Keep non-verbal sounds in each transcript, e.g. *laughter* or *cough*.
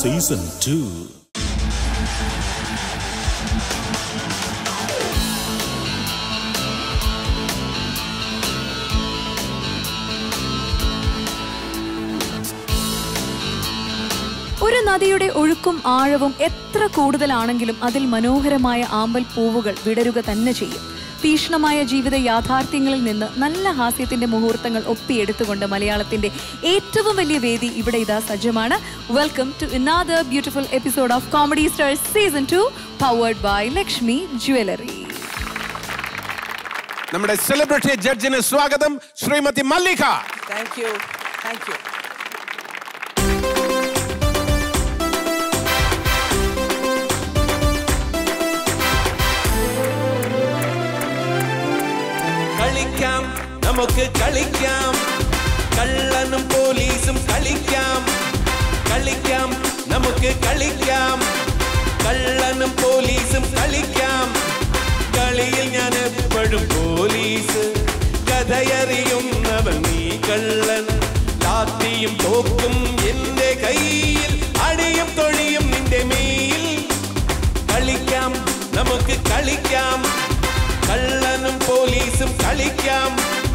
Season two ഒരു നദിയുടെ ഒഴുക്കും ആഴവും എത്ര കൂടുതലാണെങ്കിലും അതിൽ മനോഹരമായ ആമ്പൽ പൂവുകൾ വിടരുക തന്നെ ചെയ്യും. തീക്ഷ്ണമായ ജീവിത യാഥാർത്ഥ്യങ്ങളിൽ നിന്ന് നല്ല ഹാസ്യത്തിന്റെ മുഹൂർത്തങ്ങൾ ഒപ്പിയെടുത്തുകൊണ്ട് മലയാളത്തിന്റെ ഏറ്റവും വലിയ വേദി ഇവിടെ ഇതാ സജ്ജമാണ്. Welcome to another beautiful episode of comedy star season two powered by Lakshmi jewellery നമ്മുടെ സെലിബ്രിറ്റി ജഡ്ജിന് സ്വാഗതം. Shrimati Mallika. Thank you thank you നമുക്ക് കളിക്കാം. കള്ളനും പോലീസും കളിക്കാം. കളിക്കാം നമുക്ക് കളിക്കാം. കള്ളനും പോലീസും കളിക്കാം. കളിയിൽ ഞാൻ എപ്പോഴും പോലീസ്. കഥയറിയുന്നവൻ നീ കള്ളൻ. ലാത്തിയും തോക്കും എന്റെ കയ്യിൽ അടിയും തൊഴിയും നിന്റെ മേയിൽ. കളിക്കാം നമുക്ക് കളിക്കാം. കള്ളനും പോലീസും കളിക്കാം.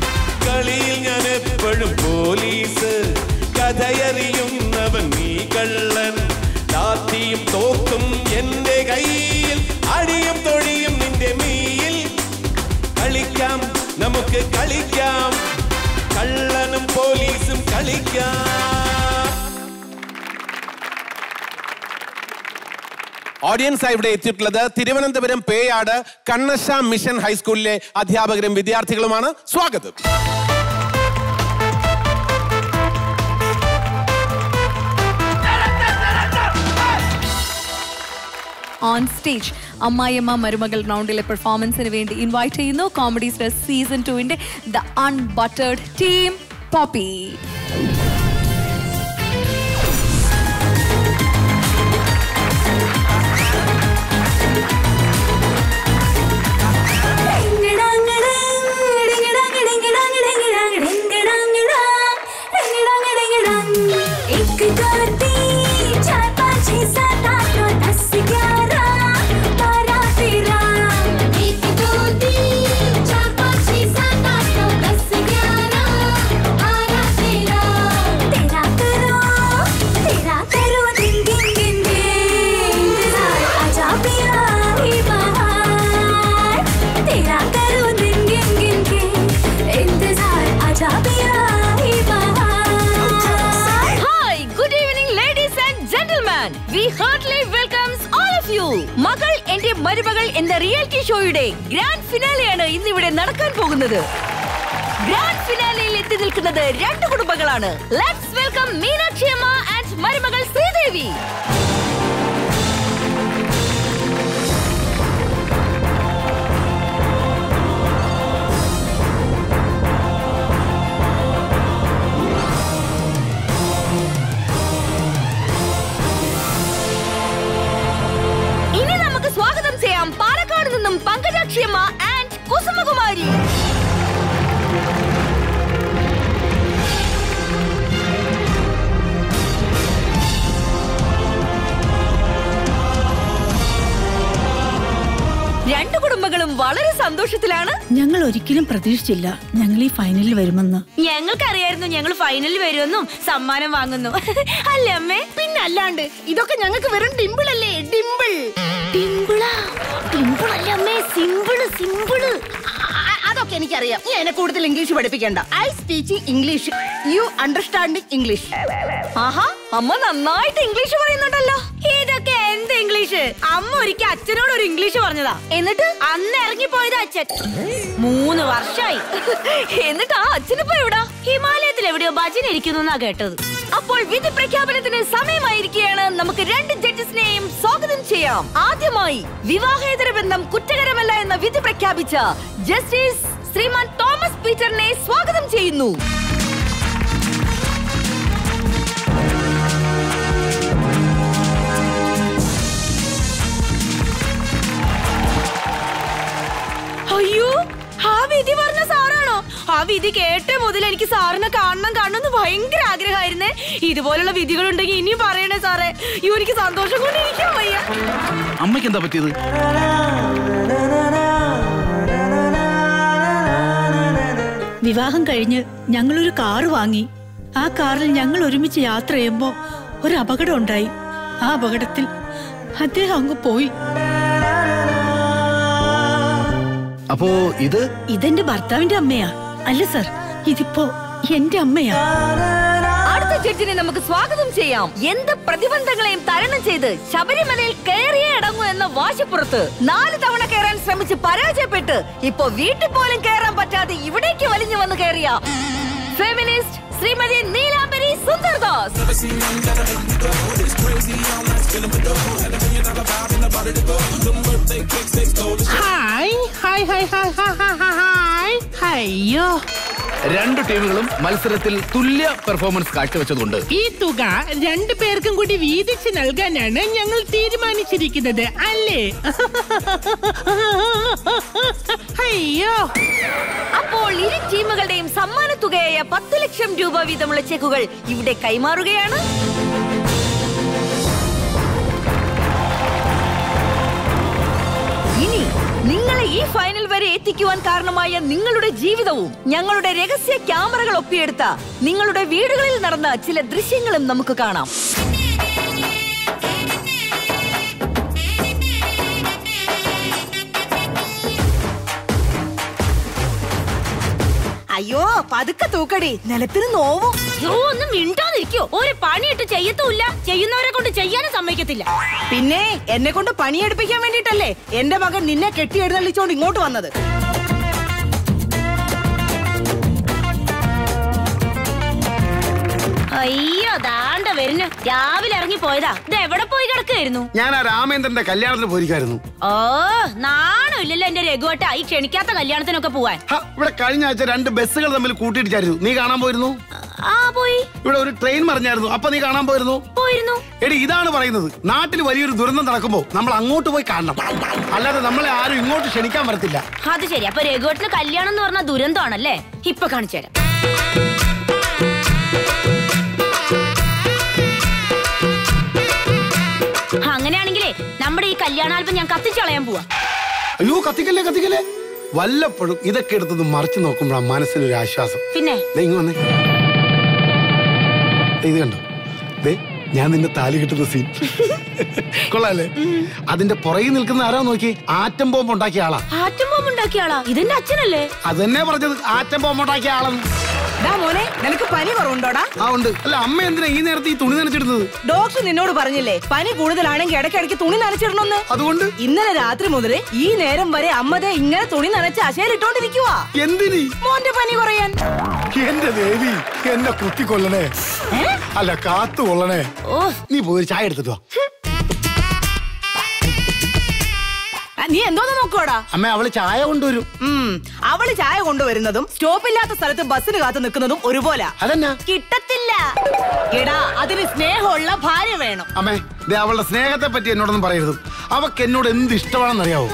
ഓഡിയൻസ് ആയി ഇവിടെ എത്തിയിട്ടുള്ളത് തിരുവനന്തപുരം പേയാട് കണ്ണശ മിഷൻ ഹൈസ്കൂളിലെ അധ്യാപകരും വിദ്യാർത്ഥികളുമാണ്. സ്വാഗതം. ഓൺ സ്റ്റേജ് അമ്മായിയമ്മ മരുമകൾ റൗണ്ടിലെ പെർഫോമൻസിന് വേണ്ടി ഇൻവൈറ്റ് ചെയ്യുന്നു. കോമഡി സ്റ്റാർ സീസൺ ടുവിന്റെ ദ അൺബട്ടേഡ് ടീം പോപ്പി മകൾ എന്റെ മരുമകൾ എന്ന റിയാലിറ്റി ഷോയുടെ ഗ്രാൻഡ് ഫിനാലെയാണ് ഇന്ന് ഇവിടെ നടക്കാൻ പോകുന്നത്. ഗ്രാൻഡ് ഫിനാലയിൽ എത്തി നിൽക്കുന്നത് രണ്ട് കുടുംബങ്ങളാണ്. ലെറ്റ്സ് വെൽക്കം മീനാക്ഷി അമ്മ ആൻഡ് മരുമകൾ ശ്രീദേവി. പങ്കജാക്ഷിയമ്മ ആൻഡ് രണ്ടു കുടുംബങ്ങളും വളരെ സന്തോഷത്തിലാണ്. ഞങ്ങൾ ഒരിക്കലും പ്രതീക്ഷിച്ചില്ല ഞങ്ങൾ ഈ ഫൈനലിൽ വരുമെന്ന്. ഞങ്ങൾക്കറിയായിരുന്നു ഞങ്ങൾ ഫൈനലിൽ വരുമെന്നും സമ്മാനം വാങ്ങുന്നു. *laughs* അല്ലേ അമ്മേ? പിന്നെ അല്ലാണ്ട് ഇതൊക്കെ ഞങ്ങൾക്ക് വെറും ഡിമ്പിൾ അല്ലേ ഡിമ്പിൾ. ഡിമ്പിളാ? ഡിമ്പിൾ അല്ല അമ്മേ? Simple simple. അതൊക്കെ എനിക്കറിയാം. നീ എന്നെ കൂടുതൽ English പഠിപ്പിക്കണ്ട. I speech English you understanding English ആഹാ അമ്മ നന്നായിട്ട് ഇംഗ്ലീഷ് പറയുന്നുണ്ടല്ലോ. ഇതൊക്കെ എന്ത് ഇംഗ്ലീഷ് അമ്മ ഒരിക്കൽ അച്ഛനോട് ഒരു ഇംഗ്ലീഷ് പറഞ്ഞതാ. എന്നിട്ട്? അന്ന് ഇറങ്ങി ഇറങ്ങിപ്പോയത് അച്ഛൻ. മൂന്ന് വർഷമായി എന്നിട്ട് ആ അച്ഛനിപ്പോ എവിടാ? ഹിമാലയത്തിൽ എവിടെയോ ഭജന ഇരിക്കുന്നു കേട്ടത്. അപ്പോൾ വിധി പ്രഖ്യാപനത്തിന് സമയമായിരിക്കുകയാണ്. നമുക്ക് രണ്ട് ജഡ്ജസിനെയും സ്വാഗതം ചെയ്യാം. ആദ്യമായി വിവാഹേതര ബന്ധം കുറ്റകരമല്ല എന്ന വിധി പ്രഖ്യാപിച്ച ജസ്റ്റിസ് ശ്രീമാൻ തോമസ് പീറ്ററിനെ സ്വാഗതം ചെയ്യുന്നു. ആ വിധി കേട്ട മുതൽ എനിക്ക് സാറിനെ കാണണം കാണണം എന്ന് ഭയങ്കര ആഗ്രഹമായിരുന്നേ. ഇതുപോലുള്ള വിധികൾ ഉണ്ടെങ്കിൽ ഇനിയും പറയണേ സാറേ. അയ്യോ എനിക്ക് സന്തോഷം കൊണ്ട് ഇരിക്കാൻ വയ്യ. അമ്മയ്ക്ക് എന്താ പറ്റിയത്? വിവാഹം കഴിഞ്ഞ് ഞങ്ങളൊരു കാറ് വാങ്ങി. ആ കാറിൽ ഞങ്ങൾ ഒരുമിച്ച് യാത്ര ചെയ്യുമ്പോ ഒരു അപകടം ഉണ്ടായി. ആ അപകടത്തിൽ അദ്ദേഹം അങ്ങ് പോയി. അപ്പോ ഇത്? ഇതെന്റെ ഭർത്താവിന്റെ അമ്മയാ. അല്ല സർ ഇതിപ്പോ എന്റെ അമ്മയാ. അടുത്ത ജഡ്ജിനെ നമുക്ക് സ്വാഗതം ചെയ്യാം. എന്ത് പ്രതിബന്ധങ്ങളെയും തരണം ചെയ്ത് ശബരിമലയിൽ കയറിയേ അടങ്ങൂ എന്ന വാശിപ്പുറത്ത് നാല് തവണ കയറാൻ ശ്രമിച്ച് പരാജയപ്പെട്ട് ഇപ്പോ വീട്ടിൽ പോലും കയറാൻ പറ്റാതെ ഇവിടേക്ക് വലിഞ്ഞു വന്ന് കയറിയ feminist Shrimati Neelambari Luis Hi! Hi, hi, hi, hi, hi, hi, hi. Yo. രണ്ടു ടീമുകളും മത്സരത്തിൽ തുല്യ പെർഫോമൻസ് കാഴ്ചവെച്ചതുണ്ട്. ഈ തുക രണ്ടു പേർക്കും കൂടി വീതിച്ച് നൽകാനാണ് ഞങ്ങൾ തീരുമാനിച്ചിരിക്കുന്നത്. അല്ലേ? അയ്യോ. അപ്പോൾ ഇരു ടീമുകളുടെയും സമ്മാന തുകയായ പത്ത് ലക്ഷം രൂപ വീതമുള്ള ചെക്കുകൾ ഇവിടെ കൈമാറുകയാണ്. എത്തിക്കുവാൻ കാരണമായ നിങ്ങളുടെ ജീവിതവും ഞങ്ങളുടെ രഹസ്യ ക്യാമറകൾ ഒപ്പിയെടുത്ത നിങ്ങളുടെ വീടുകളിൽ നടന്ന ചില ദൃശ്യങ്ങളും നമുക്ക് കാണാം. അയ്യോ പതുക്കെ തൂക്കടി. നിലത്തിന് നോവും ഒന്നും ഒന്നും മിണ്ടാതിരിക്കോ ഒരു പണിയിട്ട് ചെയ്യത്തുമില്ല. ചെയ്യുന്നവരെ കൊണ്ട് ചെയ്യാനും സമ്മതിക്കത്തില്ല. പിന്നെ എന്നെ കൊണ്ട് പണിയെടുപ്പിക്കാൻ വേണ്ടിട്ടല്ലേ എന്റെ മകൻ നിന്നെ കെട്ടി എഴുന്നള്ളിച്ചോണ്ട് ഇങ്ങോട്ട് വന്നത്. അയ്യോ ദാണ്ട വരുന്നു. രാവിലെ ഇറങ്ങി പോയതാ. ഇത് എവിടെ പോയി കിടക്കായിരുന്നു ഞാൻ ആ രാമേന്ദ്രന്റെ കല്യാണത്തിന് പോയിരിക്കായിരുന്നു. ഓ നാണോ ഇല്ലല്ലോ എന്റെ രഘുവട്ട ഈ ക്ഷണിക്കാത്ത കല്യാണത്തിനൊക്കെ പോവാൻ. ഇവിടെ കഴിഞ്ഞ ആഴ്ച രണ്ട് ബസ്സുകൾ തമ്മിൽ കൂട്ടിയിടിച്ചായിരുന്നു നീ കാണാൻ പോയിരുന്നു? ആ പോയി. ഇവിടെ ഒരു ട്രെയിൻ മറിഞ്ഞായിരുന്നു. അപ്പൊ നീ കാണാൻ പോയിരുന്നു? പോയിരുന്നു. എടി ഇതാണ് പറയുന്നത്. നാട്ടിൽ വലിയൊരു ദുരന്തം നടക്കുമ്പോ നമ്മൾ അങ്ങോട്ട് പോയി കാണണം. അല്ലാതെ നമ്മളെ ആരും ഇങ്ങോട്ട് ക്ഷണിക്കാൻ വരത്തില്ല. അത് ശരി. അപ്പൊ രഘുവട്ടിന് കല്യാണം എന്ന് പറഞ്ഞ ദുരന്തമാണല്ലേ? ഇപ്പൊ കാണിച്ചു തരാം. അങ്ങനെയാണെങ്കിലേ നമ്മുടെ ഈ കല്യാണാൽബം ഞാൻ കത്തിച്ചു കളയാൻ പോവാ. അയ്യോ കത്തിക്കല്ലേ കത്തിക്കല്ലേ? വല്ലപ്പോഴും ഇതൊക്കെ എടുത്തത് മറിച്ചു നോക്കുമ്പോഴാ മനസ്സിനൊരു ആശ്വാസം. പിന്നെ? ഇങ്ങ് വന്നേ. ഇത് കണ്ടോ? ദേ ഞാൻ നിന്റെ താലി കിട്ടുന്ന സീൻ *laughs* കൊള്ളാല്ലേ? അതിന്റെ പുറകിൽ നിൽക്കുന്ന ആരാ നോക്കി? ആറ്റം ബോംബ് ഉണ്ടാക്കിയ ആളാ. ആറ്റം ബോംബ് ഉണ്ടാക്കിയ ആളാ? ഇതെന്റെ അച്ഛനല്ലേ? അതെന്നെ പറഞ്ഞത് ആറ്റം ബോംബ് ഉണ്ടാക്കിയ ആളെന്ന്. മോനെ നിനക്ക് പനി കുറവുണ്ടോടാ? ആ ഉണ്ട്. അല്ല അമ്മ എന്തിനാ ഈ നേരത്തെ ഈ തുണി നനച്ചിടുന്നത്? ഡോക്ടർ നിന്നോട് പറഞ്ഞില്ലേ പനി കൂടുതലാണെങ്കിൽ ഇടയ്ക്കിടയ്ക്ക് തുണി നനച്ചിടണമെന്ന്? അതുകൊണ്ട്? ഇന്നലെ രാത്രി മുതൽ ഈ നേരം വരെ അമ്മതെ ഇങ്ങനെ തുണി നനച്ച് അശയിലിട്ടോണ്ടിരിക്കുവാ എന്തിനി? മോന്റെ പനി കുറയാൻ. എന്റെ ദേവി എന്നെ കുത്തിക്കൊള്ളണേ അല്ല കാത്തു കൊള്ളണേ ഓ. നീ പോയി ചായ എടുത്തിട്ട് നീ എന്തോന്ന് നോക്കുവാടാ. അമ്മ അവൾ ചായ കൊണ്ടുവരും. അവൾ ചായ കൊണ്ടുവരുന്നതും സ്റ്റോപ്പ് ഇല്ലാത്ത സ്ഥലത്ത് ബസ്സിന് കാത്തു നിൽക്കുന്നതും ഒരുപോലെ. അതെന്നാ? കിട്ടത്തില്ല. എടാ അതിന് സ്നേഹമുള്ള ഭാര്യ വേണം. അമ്മേ അവളുടെ സ്നേഹത്തെ പറ്റി എന്നോടൊന്നും പറയരുത്. അവക്ക് എന്നോട് എന്ത് ഇഷ്ടമാണെന്ന് അറിയാവോ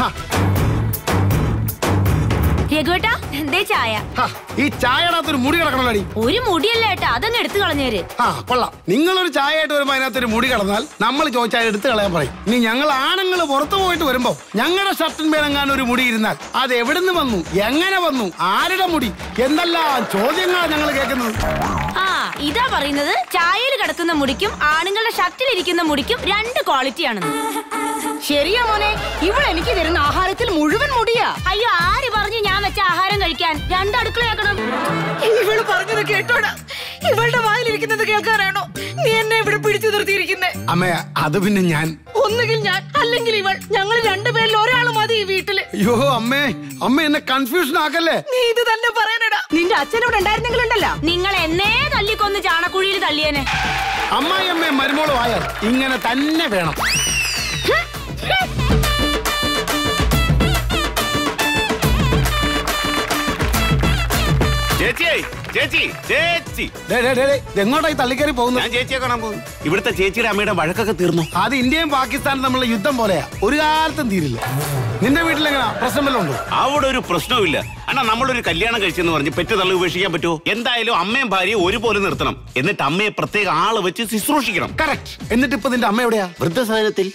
ഹ, രഘുവേട്ടാ എന്തേ ചായ. ഹ, ഈ ഒരു മുടി കിടക്കണല്ലോ ഒരു മുടിയല്ല ഏട്ടാ അതങ്ങ് എടുത്തു കളഞ്ഞേര് ആ കൊള്ളാം. നിങ്ങളൊരു ചായ ആയിട്ട് വരുമ്പോ അതിനകത്തൊരു മുടി കിടന്നാൽ നമ്മൾ ചോദിച്ചാൽ എടുത്തു കളയാൻ പറയും. ഇനി ഞങ്ങൾ ആണുങ്ങൾ പുറത്തു പോയിട്ട് വരുമ്പോ ഞങ്ങളുടെ ഷർട്ടിന്മേലെങ്ങാനും ഒരു മുടി ഇരുന്നാൽ അത് എവിടുന്ന് വന്നു? എങ്ങനെ വന്നു? ആരുടെ മുടി? എന്തെല്ലാം ചോദ്യങ്ങളാ ഞങ്ങൾ കേൾക്കുന്നത്? ആ ഇതാ പറയുന്നത്. ചായയിൽ കിടക്കുന്ന മുടിക്കും ആണുങ്ങളുടെ ഷർട്ടിൽ ഇരിക്കുന്ന മുടിക്കും രണ്ട് ക്വാളിറ്റി ആണെന്ന്. ശരിയാ മോനെ ഇവൾ എനിക്ക് തരുന്ന ആഹാരത്തിൽ മുഴുവൻ മുടിയാ. അയ്യോ ആര് പറഞ്ഞു ഞാൻ വെച്ച ആഹാരം കഴിക്കാൻ രണ്ട് അടുക്കളയാക്കണം ഇവൾ പറഞ്ഞത് കേട്ടോടാ. ഇവളുടെ വായിലിരിക്കുന്നത് കേൾക്കാനാണോ നീ എന്നെ ഇവിടെ പിടിച്ചു നിർത്തിയിരിക്കുന്നേ. അമ്മ അത് പിന്നെ ഞാൻ. ഒന്നുകിൽ ഞാൻ അല്ലെങ്കിൽ ഇവൾ. ഞങ്ങൾ രണ്ടുപേരിൽ ഒരാൾ മതി ഈ വീട്ടിൽ. അയ്യോ അമ്മേ അമ്മ എന്നെ കൺഫ്യൂഷൻ ആക്കല്ലേ? നീ ഇത് തന്നെ പറയാനടാ നിന്റെ അച്ഛൻ ഇവിടെ ഉണ്ടായിരുന്നെങ്കിലുണ്ടല്ലോ. നിങ്ങൾ എന്നേ തല്ലിക്കൊന്ന് ചാണക്കുഴിയിൽ തള്ളിയേനെ. അമ്മായി അമ്മേ മരുമോളും ആയാൽ ഇങ്ങനെ തന്നെ വേണം. ചേച്ചി ചേച്ചി. എങ്ങോട്ടായി തള്ളിക്കറി പോകുന്നത്? ഞാൻ ചേച്ചിയെ കാണാൻ പോകും ഇവിടുത്തെ ചേച്ചിയുടെ അമ്മയുടെ വഴക്കൊക്കെ തീർന്നു? അത് ഇന്ത്യയും പാകിസ്ഥാനും തമ്മിലുള്ള യുദ്ധം പോലെയാ. ഒരു കാലത്തും തീരില്ല. നിന്റെ വീട്ടിലെങ്ങനാ? പ്രശ്നം വല്ലതും ഉണ്ടോ? അവിടെ ഒരു പ്രശ്നവുമില്ല. അണ്ണാ നമ്മളൊരു കല്യാണം കഴിച്ചെന്ന് പറഞ്ഞ് പെറ്റ് തള്ളി ഉപേക്ഷിക്കാൻ പറ്റുമോ? എന്തായാലും അമ്മയും ഭാര്യയും ഒരുപോലെ നിർത്തണം. എന്നിട്ട് അമ്മയെ പ്രത്യേക ആൾ വെച്ച് ശുശ്രൂഷിക്കണം. കറക്റ്റ് എന്നിട്ട് ഇപ്പൊ നിന്റെ അമ്മ എവിടെയാ? വൃദ്ധസദനത്തിൽ?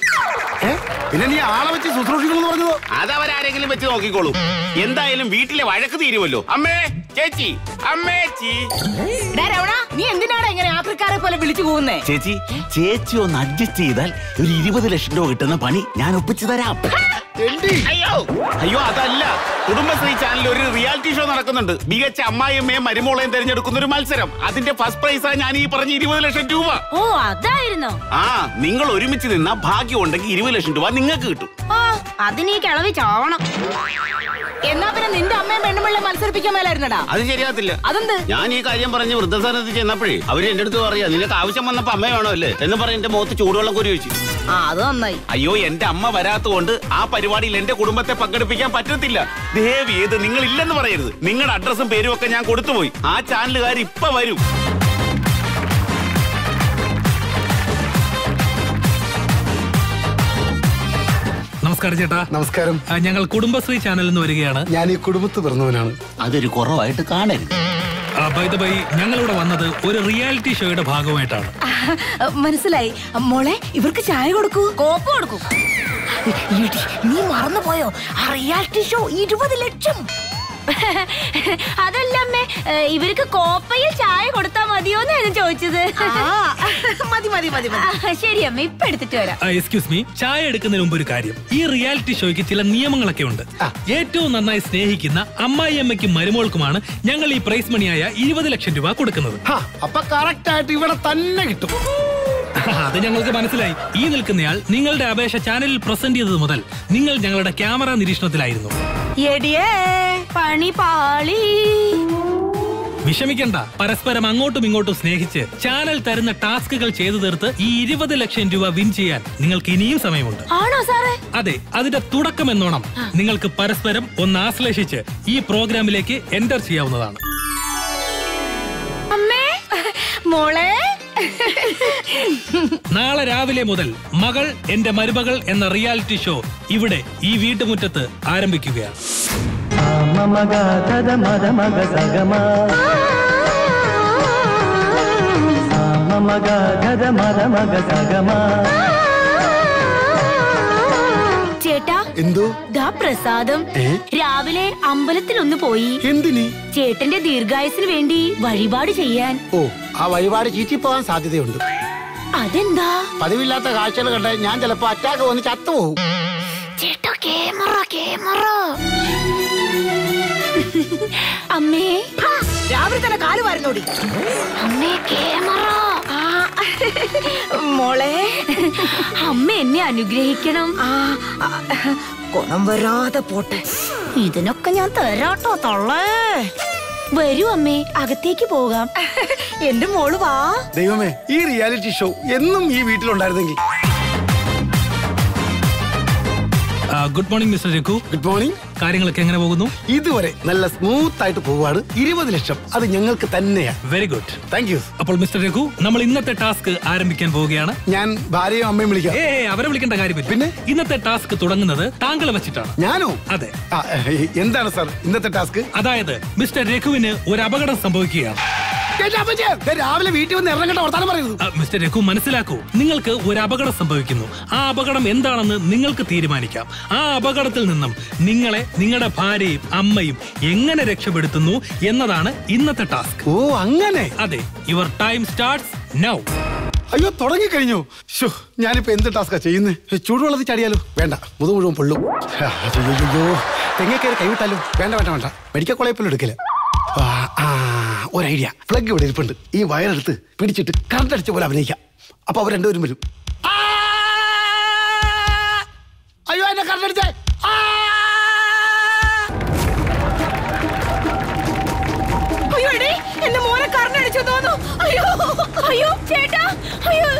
പിന്നെ നീ ആളെ വെച്ച് ശുശ്രൂഷിക്കണം പറഞ്ഞതോ? അതവരാരെങ്കിലും വെച്ച് നോക്കിക്കോളൂ. എന്തായാലും വീട്ടിലെ വഴക്ക് തീരുമല്ലോ അമ്മേ ചേച്ചി അമ്മേച്ചി നീ എന്തിനാണ് ഇങ്ങനെ യാത്രക്കാരെ പോലെ വിളിച്ചു പോകുന്നേ ചേച്ചി ചേച്ചി ഒന്ന് അഡ്ജസ്റ്റ് ചെയ്താൽ ഒരു ഇരുപത് ലക്ഷം രൂപ കിട്ടുന്ന പണി ഞാൻ ഒപ്പിച്ചു തരാം. അയ്യോ. അയ്യോ അതല്ല. കുടുംബശ്രീ ചാനലിൽ ഒരു റിയാലിറ്റി ഷോ നടക്കുന്നുണ്ട്. മികച്ച അമ്മായിയമ്മയും മരുമോളെയും തിരഞ്ഞെടുക്കുന്ന ഒരു മത്സരം. അതിന്റെ ഫസ്റ്റ് പ്രൈസാണ് ഞാൻ ഈ പറഞ്ഞ ഇരുപത് ലക്ഷം രൂപ. ഓ അതായിരുന്നു. ആ നിങ്ങൾ ഒരുമിച്ച് നിന്ന ഭാഗ്യം ഉണ്ടെങ്കിൽ ഇരുപത് ലക്ഷം രൂപ നിങ്ങൾക്ക് കിട്ടും. ഓ അതിന് ഈ കിളവി ചാവണം. എന്നാ പിന്നെ നിന്റെ അമ്മയും പെണ്ണുമ്പിള്ള മത്സരിപ്പിക്കാൻ മേലായിരുന്നടാ. അത് ശരിയാകത്തില്ല. അതെന്ത്? ഞാൻ ഈ കാര്യം പറഞ്ഞ് വൃദ്ധസ്ഥാനത്ത് ചെന്നപ്പോഴേ അവർ എന്റെ അടുത്ത് പറയാ നിനക്ക് ആവശ്യം വന്നപ്പോ അമ്മ വേണോ അല്ലേ എന്ന് പറഞ്ഞ് എന്റെ മുഖത്ത് ചൂടുവെള്ളം കുരി വെച്ചു. ആ അത് നന്നായി. അയ്യോ എന്റെ അമ്മ വരാത്തതുകൊണ്ട് ആ പരിപാടിയിൽ എന്റെ കുടുംബത്തെ പങ്കെടുപ്പിക്കാൻ പറ്റത്തില്ല. ദേവി ഏത് നിങ്ങൾ ഇല്ലെന്ന് പറയരുത്. നിങ്ങളുടെ അഡ്രസ്സും പേരും ഒക്കെ ഞാൻ കൊടുത്തുപോയി. ആ ചാനലുകാർ ഇപ്പൊ വരും. നമസ്കാരം ചേട്ടാ. നമസ്കാരം. ഞങ്ങൾ കുടുംബശ്രീ ചാനലിൽ നിന്ന് വരികയാണ്. ഞാൻ ഈ കുടുംബത്ത് പിറന്നവനാണ്. അതൊരു കുറവായിട്ട് കാണരുത്. ബൈ ഞങ്ങളിവിടെ വന്നത് ഒരു റിയാലിറ്റി ഷോയുടെ ഭാഗമായിട്ടാണ്. മനസ്സിലായി. മോളെ ഇവർക്ക് ചായ കൊടുക്കൂ. കോപ്പ് കൊടുക്കൂ. നീ നീ മറന്നുപോയോ? ആ റിയാലിറ്റി ഷോ ഇരുപത് ലക്ഷം. *laughs* അതല്ല അമ്മേ ഇവർക്ക് കോപ്പയിൽ ചായ കൊടുത്താ മതിയോ ഞാൻ ചോദിച്ചത്. മതി മതി മതി ശരി അമ്മ ഇപ്പൊ എടുത്തിട്ട് വരാം. എക്സ്ക്യൂസ് മീ ചായ എടുക്കുന്നതിന് മുമ്പ് ഒരു കാര്യം. ഈ റിയാലിറ്റി ഷോയ്ക്ക് ചില നിയമങ്ങളൊക്കെ ഉണ്ട്. ഏറ്റവും നന്നായി സ്നേഹിക്കുന്ന അമ്മായിയമ്മയ്ക്കും മരുമോൾക്കുമാണ് ഞങ്ങൾ ഈ പ്രൈസ് മണിയായ ഇരുപത് ലക്ഷം രൂപ കൊടുക്കുന്നത്. ഹാ, അപ്പൊ കറക്റ്റ് ആയിട്ട് ഇവിടെ തന്നെ കിട്ടും. *laughs* അത് ഞങ്ങൾക്ക് മനസ്സിലായി. ഈ നിൽക്കുന്നയാൾ നിങ്ങളുടെ അപേക്ഷ ചാനലിൽ പ്രസന്റ് ചെയ്തത് മുതൽ നിങ്ങൾ ഞങ്ങളുടെ ക്യാമറ നിരീക്ഷണത്തിലായിരുന്നു. എടിയേ പണി പാളി. വിഷമിക്കണ്ട. പരസ്പരം അങ്ങോട്ടും ഇങ്ങോട്ടും സ്നേഹിച്ച് ചാനൽ തരുന്ന ടാസ്കുകൾ ചെയ്തു തീർത്ത് ഈ ഇരുപത് ലക്ഷം രൂപ വിൻ ചെയ്യാൻ നിങ്ങൾക്ക് ഇനിയും സമയമുണ്ട്. ആണോ സാറേ? അതെ അതിന്റെ തുടക്കം എന്നോണം. നിങ്ങൾക്ക് പരസ്പരം ഒന്ന് ആശ്ലേഷിച്ച് ഈ പ്രോഗ്രാമിലേക്ക് എന്റർ ചെയ്യാവുന്നതാണ്. അമ്മേ മോളെ. നാളെ രാവിലെ മുതൽ മകൾ എന്റെ മരുമകൾ എന്ന റിയാലിറ്റി ഷോ ഇവിടെ ഈ വീട്ടുമുറ്റത്ത് ആരംഭിക്കുകയാണ്. മമ ഗ മഗ സഗമ എന്തോ? ദാ പ്രസാദം. രാവിലെ അമ്പലത്തിൽ ഒന്ന് പോയി. എന്തിനി? ചേട്ടന്റെ ദീർഘായുസിന് വേണ്ടി വഴിപാട് ചെയ്യാൻ. ഓ ആ വഴിപാട് ചീറ്റി പോകാൻ സാധ്യതയുണ്ട്. അതെന്താ? പതിവില്ലാത്ത കാഴ്ചകൾ കണ്ട ഞാൻ ചിലപ്പോ അറ്റാക്ക് വന്ന് ചത്തുപോകും ചേട്ടോ കേമറ കേമറ അമ്മേ. രാവിലെ തന്നെ കാൽ വാരുന്നോടി. അമ്മേ കേമറ മോളെ. അമ്മ എന്നെ അനുഗ്രഹിക്കണം. ആ ഗുണം വരാതെ പോട്ടെ. ഇതിനൊക്കെ ഞാൻ തരാട്ടോ തള്ളേ. വരൂ അമ്മേ അകത്തേക്ക് പോകാം. എന്റെ മോൾ വാ. ദൈവമേ ഈ റിയാലിറ്റി ഷോ എന്നും ഈ വീട്ടിലുണ്ടായിരുന്നെങ്കിൽ. Good morning mister Raghu. Good morning കാര്യങ്ങളൊക്കെ എങ്ങനെ പോകുന്നു? ഇതുവരെ നല്ല സ്മൂത്ത് ആയിട്ട് പോവാണ് ഇരുപത് ലക്ഷം. അത് ഞങ്ങൾക്ക് തന്നെയാണ് വെരി ഗുഡ് താങ്ക് യു അപ്പോൾ മിസ്റ്റർ രഘു നമ്മൾ ഇന്നത്തെ ടാസ്ക് ആരംഭിക്കാൻ പോവുകയാണ്. ഞാൻ ഭാര്യയും അമ്മയും വിളിക്കാം. ഏ അവരെ വിളിക്കേണ്ട കാര്യമില്ല. പിന്നെ? ഇന്നത്തെ ടാസ്ക് തുടങ്ങുന്നത് താങ്കളെ വെച്ചിട്ടാണ്. ഞാനോ? അതെ. എന്താണ് സാർ ഇന്നത്തെ ടാസ്ക്? അതായത് മിസ്റ്റർ രഘുവിന് ഒരു അപകടം സംഭവിക്കുകയാണ്. രാവിലെ വീട്ടിൽ വന്ന് ഇറങ്ങട്ടെ വർത്താനം പറയുന്നു. മിസ്റ്റർ രഘു മനസ്സിലാക്കൂ. നിങ്ങൾക്ക് ഒരു അപകടം സംഭവിക്കുന്നു. ആ അപകടം എന്താണെന്ന് നിങ്ങൾക്ക് തീരുമാനിക്കാം. ആ അപകടത്തിൽ നിന്നും നിങ്ങളെ നിങ്ങളുടെ ഭാര്യയും അമ്മയും എങ്ങനെ രക്ഷപ്പെടുത്തുന്നു എന്നതാണ് ഇന്നത്തെ ടാസ്ക്. ഓ അങ്ങനെ? അതെ യുവർ ടൈം സ്റ്റാർട്ട്സ് നൗ. അയ്യോ തുടങ്ങി കഴിഞ്ഞു ഞാനിപ്പോ എന്ത് ടാസ്കാ ചെയ്യുന്നത് ചൂടുവെള്ളത്തിൽ ചാടിയാലോ? വേണ്ട മുതു മുഴുവൻ പൊള്ളും. തെങ്ങേക്കയറി കൈവിട്ടാലോ? വേണ്ട വേണ്ട വേണ്ട. മെഡിക്കൽ കോളേജിൽ പോലും എടുക്കില്ല. ആ. ഒരു ഐഡിയ ഫ്ലഗ് ഇവിടെ ഇരിപ്പുണ്ട്. ഈ വയറെടുത്ത് പിടിച്ചിട്ട് കറണ്ട് അടിച്ച പോലെ അഭിനയിക്കാം. അപ്പൊ അവർ രണ്ടുപേരും വരും. അയ്യോ എന്നെ കറണ്ട് അടിച്ചേ. അയ്യോ എടി എന്റെ മോനെ കറണ്ടടിച്ചു തോന്നു അയ്യോ അയ്യോ ചേട്ടാ അയ്യോ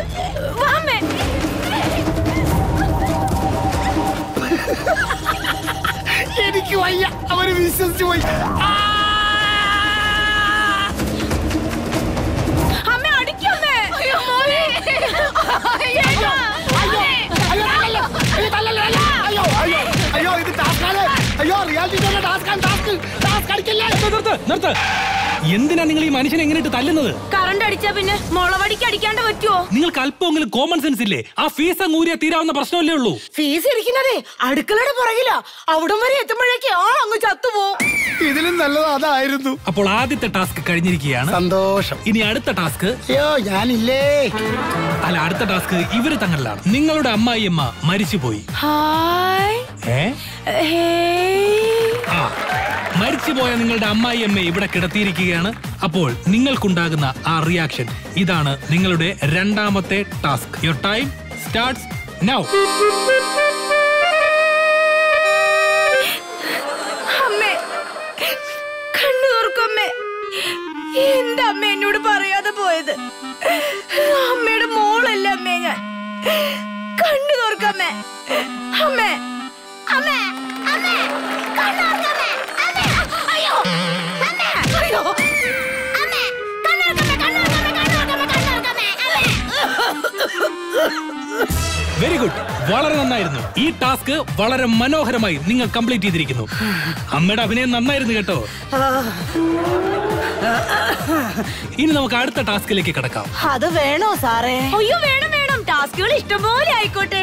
വാമേ എനിക്ക് വയ്യ. അവർ വിശ്വസിച്ചു പോയി. ആ! എന്തിനാ നിങ്ങൾ ഈ മനുഷ്യനെ എങ്ങനെ ഇട്ട് തല്ലുന്നത്? കറണ്ട് അടിച്ചാ പിന്നെ മുളവടിക്ക് അടിക്കാണ്ട് പറ്റുമോ നിങ്ങൾക്ക് അല്പമെങ്കിലും കോമൺ സെൻസ് ഇല്ലേ? ആ ഫീസ് അങ്ങൂരിയ തീരാവുന്ന പ്രശ്നമല്ലേ ഉള്ളൂ. ഫീസ് ഇരിക്കുന്നതേ അടുക്കളയുടെ പുറകിലാ. അവിടം വരെ എത്തുമ്പോഴേക്ക് ആ അങ്ങ് ചത്തുപോകും ഇതിലും നല്ലത് അതായിരുന്നു. അപ്പോൾ ആദ്യത്തെ ടാസ്ക് കഴിഞ്ഞിരിക്കുകയാണ്. സന്തോഷം. ഇനി അടുത്ത ടാസ്ക് അയ്യോ ഞാനില്ലേ? അല്ല അടുത്ത ടാസ്ക് ഇവർ തങ്ങളിലാണ് നിങ്ങളുടെ അമ്മായിയമ്മ മരിച്ചുപോയി. ഹായ് ഏ? ആ മരിച്ചുപോയ നിങ്ങളുടെ അമ്മായി അമ്മയെ ഇവിടെ കിടത്തിയിരിക്കുകയാണ്. അപ്പോൾ നിങ്ങൾക്കുണ്ടാകുന്ന ആ റിയാക്ഷൻ ഇതാണ് നിങ്ങളുടെ രണ്ടാമത്തെ task your time starts now അമ്മ എന്നോട് പറയാതെ പോയത്? അമ്മയുടെ മോളല്ല അമ്മേ ഞാൻ? കണ്ണു തുറക്കമ്മേ അമ്മേ അമ്മേ. വെരി ഗുഡ് വളരെ നന്നായിരുന്നു. ഈ ടാസ്ക് വളരെ മനോഹരമായി നിങ്ങൾ കംപ്ലീറ്റ് ചെയ്തിരിക്കുന്നു. അമ്മയുടെ അഭിനയം നന്നായിരുന്നു കേട്ടോ. ഇനി നമുക്ക് അടുത്ത ടാസ്കിലേക്ക് കിടക്കാം. അത് വേണോ സാറേ? അയ്യോ വേണം വേണം ടാസ്കുകൾ ഇഷ്ടംപോലെ ആയിക്കോട്ടെ.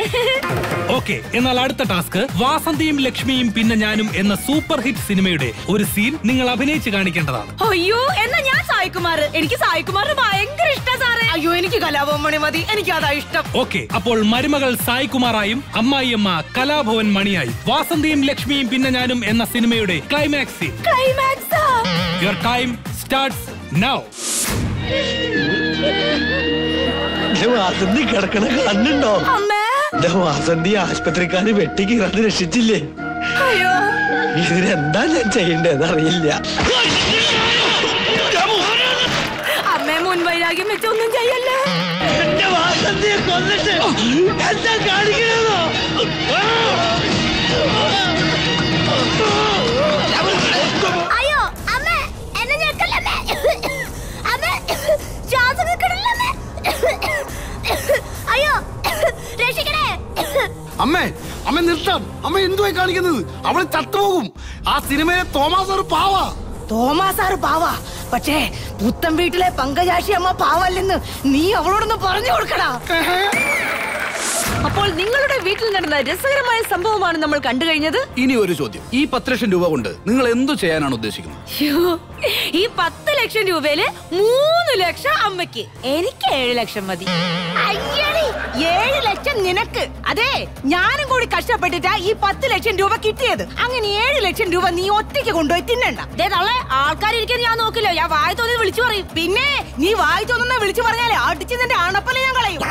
ഓക്കെ എന്നാൽ അടുത്ത ടാസ്ക് വാസന്തിയും ലക്ഷ്മിയും പിന്നെ ഞാനും എന്ന സൂപ്പർ ഹിറ്റ് സിനിമയുടെ ഒരു സീൻ നിങ്ങൾ അഭിനയിച്ച് കാണിക്കേണ്ടതാണ്. അയ്യോ എന്നാ ഞാൻ സായികുമാർ. എനിക്ക് സായികുമാറിന് ഭയങ്കര ഇഷ്ടം സാറേ. അയ്യോ എനിക്ക് കലാപമണി മതി. എനിക്ക് അതാ ഇഷ്ടം. ഓക്കെ അപ്പോൾ മരുമകൾ സായ് കുമാറായും അമ്മായിയമ്മ കലാഭവൻ മണിയായി വാസന്തിയും ലക്ഷ്മിയും പിന്നെ ഞാനും എന്ന സിനിമയുടെ climax scene climax your time starts now Vasanthi കിടക്കണ കണ്ണുണ്ടോ? എന്റെ വാസന്തി ആശുപത്രിക്കാര് വെട്ടിക്കീറാതെ രക്ഷിച്ചില്ലേ? ഇതിനെന്താ ഞാൻ ചെയ്യേണ്ടതെന്ന് അറിയില്ല. അമ്മേ മുൻവൈരാഗ്യം വെച്ചൊന്നും ചെയ്യല്ലേ? എന്റെ വാസന്തിയെ കൊന്നിട്ട് എന്താ കാണിക്കണോ അയ്യോ രക്ഷിക്കണേ. അമ്മേ അമ്മ നിർത്താം. അമ്മ എന്തുവായി കാണിക്കുന്നത്? അവൾ ചത്തുപോകും. ആ സിനിമയിലെ തോമാസ് ഒരു പാവാ. തോമാസ് സാറ് പാവാ. പക്ഷേ പുത്തൻ വീട്ടിലെ പങ്കജാക്ഷി അമ്മ പാവല്ലെന്ന് നീ അവളോടൊന്ന് പറഞ്ഞു കൊടുക്കടാ. അപ്പോൾ നിങ്ങളുടെ വീട്ടിൽ നടന്ന രസകരമായ സംഭവമാണ് നമ്മൾ കണ്ടു കഴിഞ്ഞത്? ഇനി ഒരു ചോദ്യം. ഈ പത്ത് ലക്ഷം രൂപ കൊണ്ട് നിങ്ങൾ എന്തു ചെയ്യാനാണ് ഉദ്ദേശിക്കുന്നത്? ഈ പത്ത് ലക്ഷം രൂപയിൽ മൂന്ന് ലക്ഷം അമ്മയ്ക്ക്. എനിക്ക് ഏഴ് ലക്ഷം മതി. ഏഴ് ലക്ഷം നിനക്ക്. അതെ ഞാനും കൂടി കഷ്ടപ്പെട്ടിട്ടാ ഈ പത്ത് ലക്ഷം രൂപ കിട്ടിയത്. അങ്ങനെ ഏഴ് ലക്ഷം രൂപ നീ ഒറ്റയ്ക്ക് കൊണ്ടുപോയി തിന്നണ്ട. ദേ തള്ളേ ആൾക്കാരിരിക്കാൻ ഞാൻ നോക്കില്ല. ഞാൻ വായി തോന്നി വിളിച്ചു പറയും. പിന്നെ നീ വായി തോന്നുന്ന വിളിച്ചു പറഞ്ഞാലേ അടിച്ച് നിന്റെ അണപ്പല ഞാൻ കളയും.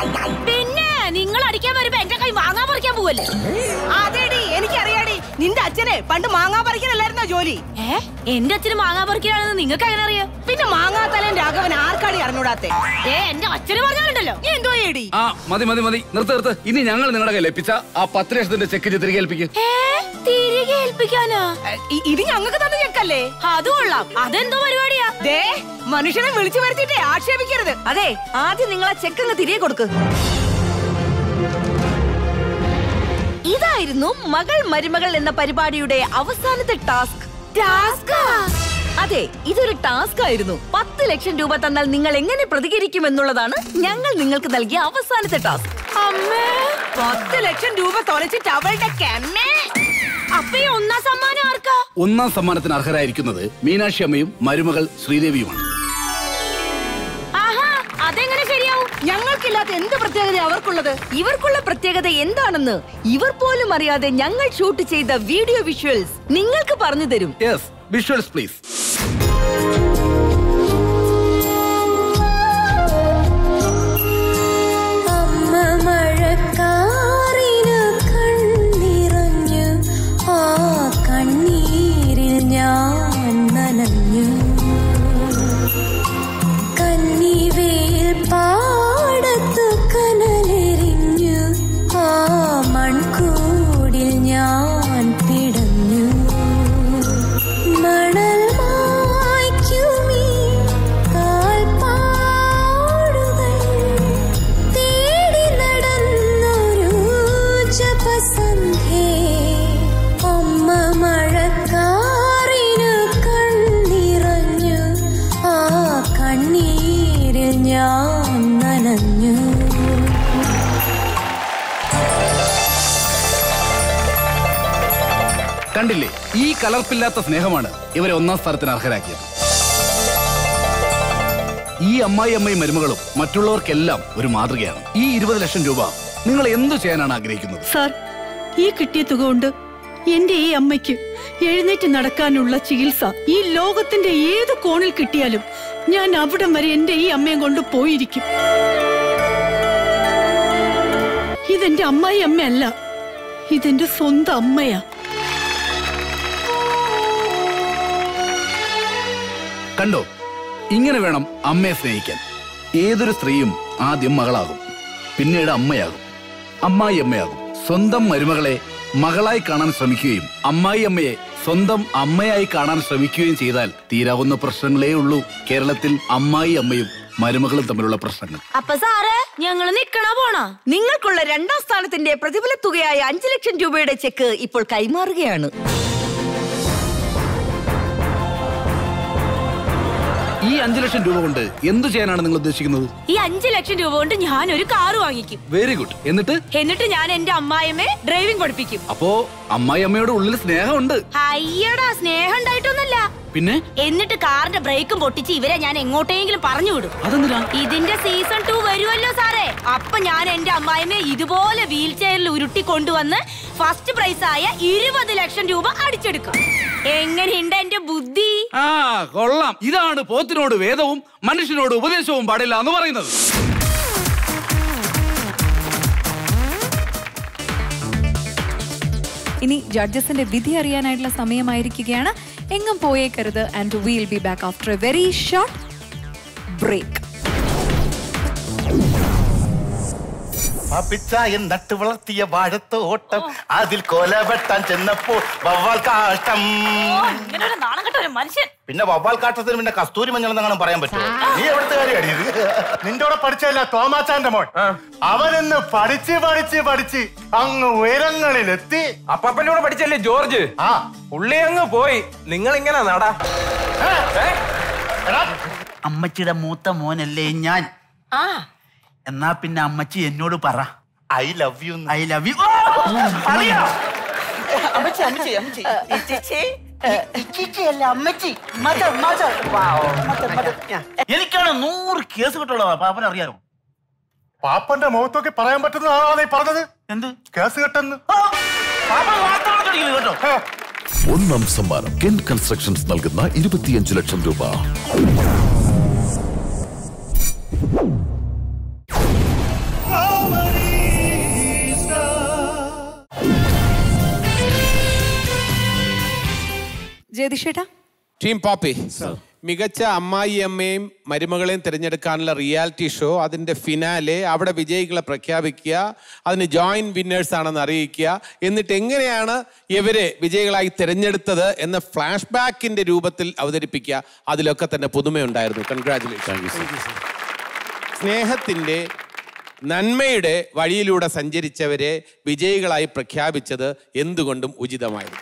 പിന്നെ നിങ്ങൾ അടിക്കാൻ വരുമ്പോ എന്റെ കൈ മാങ്ങാ പറിക്കാൻ പോവല്ലേ? അതേടി എനിക്കറിയാടി. നിന്റെ അച്ഛനെ പണ്ട് മാങ്ങാ പറിക്കലല്ലായിരുന്നോ ജോലി? ഏ? എന്റെ അച്ഛന് മാങ്ങാ പറിക്കലാണെന്ന് നിങ്ങൾക്ക് അങ്ങനെ അറിയാം? പിന്നെ മാങ്ങാ തലൻ രാഘവൻ ആർക്കാടി അറിഞ്ഞൂടാത്തെ? ഏ എന്റെ അച്ഛന് പറഞ്ഞാലുണ്ടല്ലോ. നീ എന്തോ ചെയ്യടി? ആ മതി മതി മതി. നിർത്ത് നിർത്ത്. ഇനി ഞങ്ങൾ നിങ്ങളുടെ കയ്യിൽ ലഭിച്ച ആ പത്ത് ലക്ഷത്തിന്റെ ചെക്ക് തിരികെ ഏൽപ്പിക്കും. ഏ തിരികെ ഏൽപ്പിക്കാനോ? ഇത് ഞങ്ങൾക്ക് തന്നെ ചെക്കല്ലേ അത് കൊള്ളാം. അതെന്തോ പരിപാടിയാ? ദേ മനുഷ്യനെ വിളിച്ചു വരുത്തിട്ടേ ആക്ഷേപിക്കരുത്. അതെ ആദ്യം നിങ്ങൾ ആ ചെക്ക് അങ്ങ് തിരികെ കൊടുക്ക്. ഇതായിരുന്നു മകൾ മരുമകൾ എന്ന പരിപാടിയുടെ അവസാനത്തെ ടാസ്ക്. ടാസ്ക്? അതെ ഇതൊരു ടാസ്ക് ആയിരുന്നു. പത്ത് ലക്ഷം രൂപ തന്നാൽ നിങ്ങൾ എങ്ങനെ പ്രതികരിക്കും എന്നുള്ളതാണ് ഞങ്ങൾ നിങ്ങൾക്ക് നൽകിയ അവസാനത്തെ ടാസ്ക്. അമ്മേ. പത്ത് ലക്ഷം രൂപ തൊലച്ചിട്ട് അവളുടെ കെമ്മേ അപ്പൊ ഈ ഒന്നാം സമ്മാനം ആർക്കാ? ഒന്നാം സമ്മാനത്തിന് അർഹരായിരിക്കുന്നത് മീനാക്ഷി അമ്മയും മരുമകൾ ശ്രീദേവിയുമാണ്. ആഹാ അതെങ്ങനെ ഞങ്ങൾക്കില്ലാത്ത എന്ത് പ്രത്യേകത അവർക്കുള്ളത്? ഇവർക്കുള്ള പ്രത്യേകത എന്താണെന്ന് ഇവർ പോലും അറിയാതെ ഞങ്ങൾ ഷൂട്ട് ചെയ്ത വീഡിയോ വിഷ്വൽസ് നിങ്ങൾക്ക് പറഞ്ഞു തരും. വിഷ്വൽസ് പ്ലീസ് കലർപ്പില്ലാത്ത സ്നേഹമാണ് ഇവരെ ഒന്നാം സ്ഥാനത്തിന് അർഹരാക്കിയത്. ഈ അമ്മായി അമ്മയും മരുമകളും മറ്റുള്ളവർക്കെല്ലാം ഒരു മാതൃകയാണ്. ഈ ഇരുപത് ലക്ഷം രൂപ നിങ്ങൾ എന്തു ചെയ്യാനാണ് ആഗ്രഹിക്കുന്നത്? സാർ ഈ കിട്ടിയ തുക കൊണ്ട് എന്റെ ഈ അമ്മയ്ക്ക് എഴുന്നേറ്റ് നടക്കാനുള്ള ചികിത്സ ഈ ലോകത്തിന്റെ ഏത് കോണിൽ കിട്ടിയാലും ഞാൻ അവിടം വരെ എന്റെ ഈ അമ്മയും കൊണ്ട് പോയിരിക്കും. ഇതെന്റെ അമ്മായി അമ്മയല്ല ഇതെന്റെ സ്വന്തം അമ്മയാ. കണ്ടോ? ഇങ്ങനെ വേണം അമ്മയെ സ്നേഹിക്കാൻ. ഏതൊരു സ്ത്രീയും ആദ്യം മകളാകും. പിന്നീട് അമ്മയാകും. അമ്മായി അമ്മയാകും. സ്വന്തം മരുമകളെ മകളായി കാണാൻ ശ്രമിക്കുകയും അമ്മായി അമ്മയെ സ്വന്തം അമ്മയായി കാണാൻ ശ്രമിക്കുകയും ചെയ്താൽ തീരാവുന്ന പ്രശ്നങ്ങളേ ഉള്ളൂ. കേരളത്തിൽ അമ്മായി അമ്മയും മരുമകളും തമ്മിലുള്ള പ്രശ്നങ്ങൾ. അപ്പൊ സാറ് ഞങ്ങൾ നിക്കണ പോണോ? നിങ്ങൾക്കുള്ള രണ്ടാം സ്ഥാനത്തിന്റെ പ്രതിഫല തുകയായ അഞ്ചു ലക്ഷം രൂപയുടെ ചെക്ക് ഇപ്പോൾ കൈമാറുകയാണ്. ഈ അഞ്ചു ലക്ഷം രൂപ കൊണ്ട് എന്ത് ചെയ്യാനാണ് നിങ്ങൾ ഉദ്ദേശിക്കുന്നത്? ഈ അഞ്ചു ലക്ഷം രൂപ കൊണ്ട് ഞാൻ ഒരു കാർ വാങ്ങിക്കും. വെരി ഗുഡ് എന്നിട്ട്? എന്നിട്ട് ഞാൻ എന്റെ അമ്മായിമ്മയെ ഡ്രൈവിംഗ് പഠിപ്പിക്കും. അപ്പോ അമ്മായി അമ്മയുടെ ഉള്ളിൽ സ്നേഹമുണ്ട്. അയ്യടാ സ്നേഹം ഉണ്ടായിട്ടൊന്നല്ല പിന്നെ? എന്നിട്ട് കാറിന്റെ ബ്രേക്കും പൊട്ടിച്ച് ഇവരെ ഞാൻ എങ്ങോട്ടെങ്കിലും പറഞ്ഞു വിടും. അതെന്തിനാ? ഇതിന്റെ സീസൺ ടു വരുമല്ലോ സാറേ. അപ്പൊ ഞാൻ എന്റെ അമ്മായിമ്മയെ ഇതുപോലെ വീൽ ചെയറിൽ ഉരുട്ടി കൊണ്ടുവന്ന് ഫസ്റ്റ് പ്രൈസ് ആയ ഇരുപത് ലക്ഷം രൂപ അടിച്ചെടുക്കും. എങ്ങനെയുണ്ട് എന്റെ ബുദ്ധി? ആ കൊള്ളാം. ഇതാണ് പോത്തിനോട് വേദവും മനുഷ്യനോട് ഉപദേശവും പാടില്ല എന്ന് പറയുന്നത്. ഇനി ജഡ്ജസിന്റെ വിധി അറിയാനായിട്ടുള്ള സമയമായിരിക്കുകയാണ്. എങ്ങും പോയേക്കരുത് and will be back after a very short break പാപ്പിച്ചായൻ നട്ടു വളർത്തിയ വാഴത്തോട്ടം. അതിൽ കൊല വെട്ടാൻ ചെന്നപ്പോൾ വവ്വാൽ കാഷ്ടം. നാണം കെട്ട ഒരു മനുഷ്യൻ. പിന്നെ വവ്വാൽ കാട്ടത്തിന് പിന്നെ കസ്തൂരി മഞ്ഞൾ എന്നങ്ങനെ പറയാൻ പറ്റുമോ? നീ എവിടുത്തെ കാര്യം ഇത്? നിന്റെ കൂടെ പഠിച്ചല്ല തോമാച്ചാന്റെ മോൻ. അവനെന്ന് പഠിച്ച് പഠിച്ച് പഠിച്ച് അങ്ങ് ഉയരങ്ങളിലെത്തി. അപ്പപ്പന്റെ കൂടെ പഠിച്ചല്ലേ ജോർജ്? ആ. പുള്ളി അങ്ങ് പോയി. നിങ്ങൾ ഇങ്ങനെ നടാ അമ്മച്ചിയുടെ മൂത്ത മോനല്ലേ ഞാൻ? എന്നാ പിന്നെ അമ്മച്ചി എന്നോട് പറ. I love you I love you എനിക്കാണ് നൂറ് കേസ് കിട്ടുള്ളതാ പാപ്പൻ അറിയാലോ. പാപ്പന്റെ മുഖത്തൊക്കെ പറയാൻ പറ്റുന്ന നീ പറഞ്ഞത്. എന്ത്? കേസ് കെട്ടെന്ന്. കേട്ടോ. ഒന്നാം സമ്മാനം കെൻ കൺസ്ട്രക്ഷൻസ് നൽകുന്ന ഇരുപത്തിയഞ്ച് ലക്ഷം രൂപ. ജയതിഷേട്ടാ ടീം പോപ്പി മികച്ച അമ്മായി അമ്മയും മരുമകളെയും തിരഞ്ഞെടുക്കാനുള്ള റിയാലിറ്റി ഷോ അതിന്റെ ഫിനാലെ അവിടെ വിജയികളെ പ്രഖ്യാപിക്കുക അതിന് ജോയിന്റ് വിന്നേഴ്സ് ആണെന്ന് അറിയിക്കുക. എന്നിട്ട് എങ്ങനെയാണ് ഇവരെ വിജയികളായി തിരഞ്ഞെടുത്തത് എന്ന ഫ്ലാഷ് ബാക്കിന്റെ രൂപത്തിൽ അവതരിപ്പിക്കുക. അതിലൊക്കെ തന്നെ പുതുമയുണ്ടായിരുന്നു. കൺഗ്രാചുലേഷൻ സ്നേഹത്തിന്റെ നന്മയുടെ വഴിയിലൂടെ സഞ്ചരിച്ചവരെ വിജയികളായി പ്രഖ്യാപിച്ചത് എന്തുകൊണ്ടും ഉചിതമായിരുന്നു.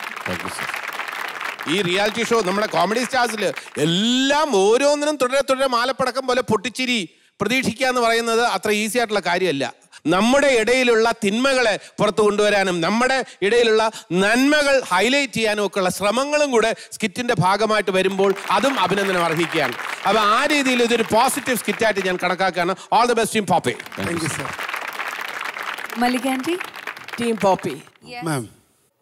ഈ റിയാലിറ്റി ഷോ നമ്മുടെ കോമഡി സ്റ്റാർസിൽ എല്ലാം ഓരോന്നിനും തുടരെ തുടരെ മാലപ്പടക്കം പോലെ പൊട്ടിച്ചിരി പ്രതീക്ഷിക്കുക എന്ന് പറയുന്നത് അത്ര ഈസി ആയിട്ടുള്ള കാര്യമല്ല. നമ്മുടെ ഇടയിലുള്ള തിന്മകളെ പുറത്തു കൊണ്ടുവരാനും നമ്മുടെ ഇടയിലുള്ള നന്മകൾ ഹൈലൈറ്റ് ചെയ്യാനും ഒക്കെയുള്ള ശ്രമങ്ങളും കൂടെ സ്കിറ്റിന്റെ ഭാഗമായിട്ട് വരുമ്പോൾ അതും അഭിനന്ദനം അർഹിക്കുകയാണ്. അപ്പോൾ ആ രീതിയിൽ ഇതൊരു പോസിറ്റീവ് സ്കിറ്റായിട്ട് ഞാൻ കണക്കാക്കുകയാണ്. All the best team Poppy thank you sir Mallika aunty team Poppy ma'am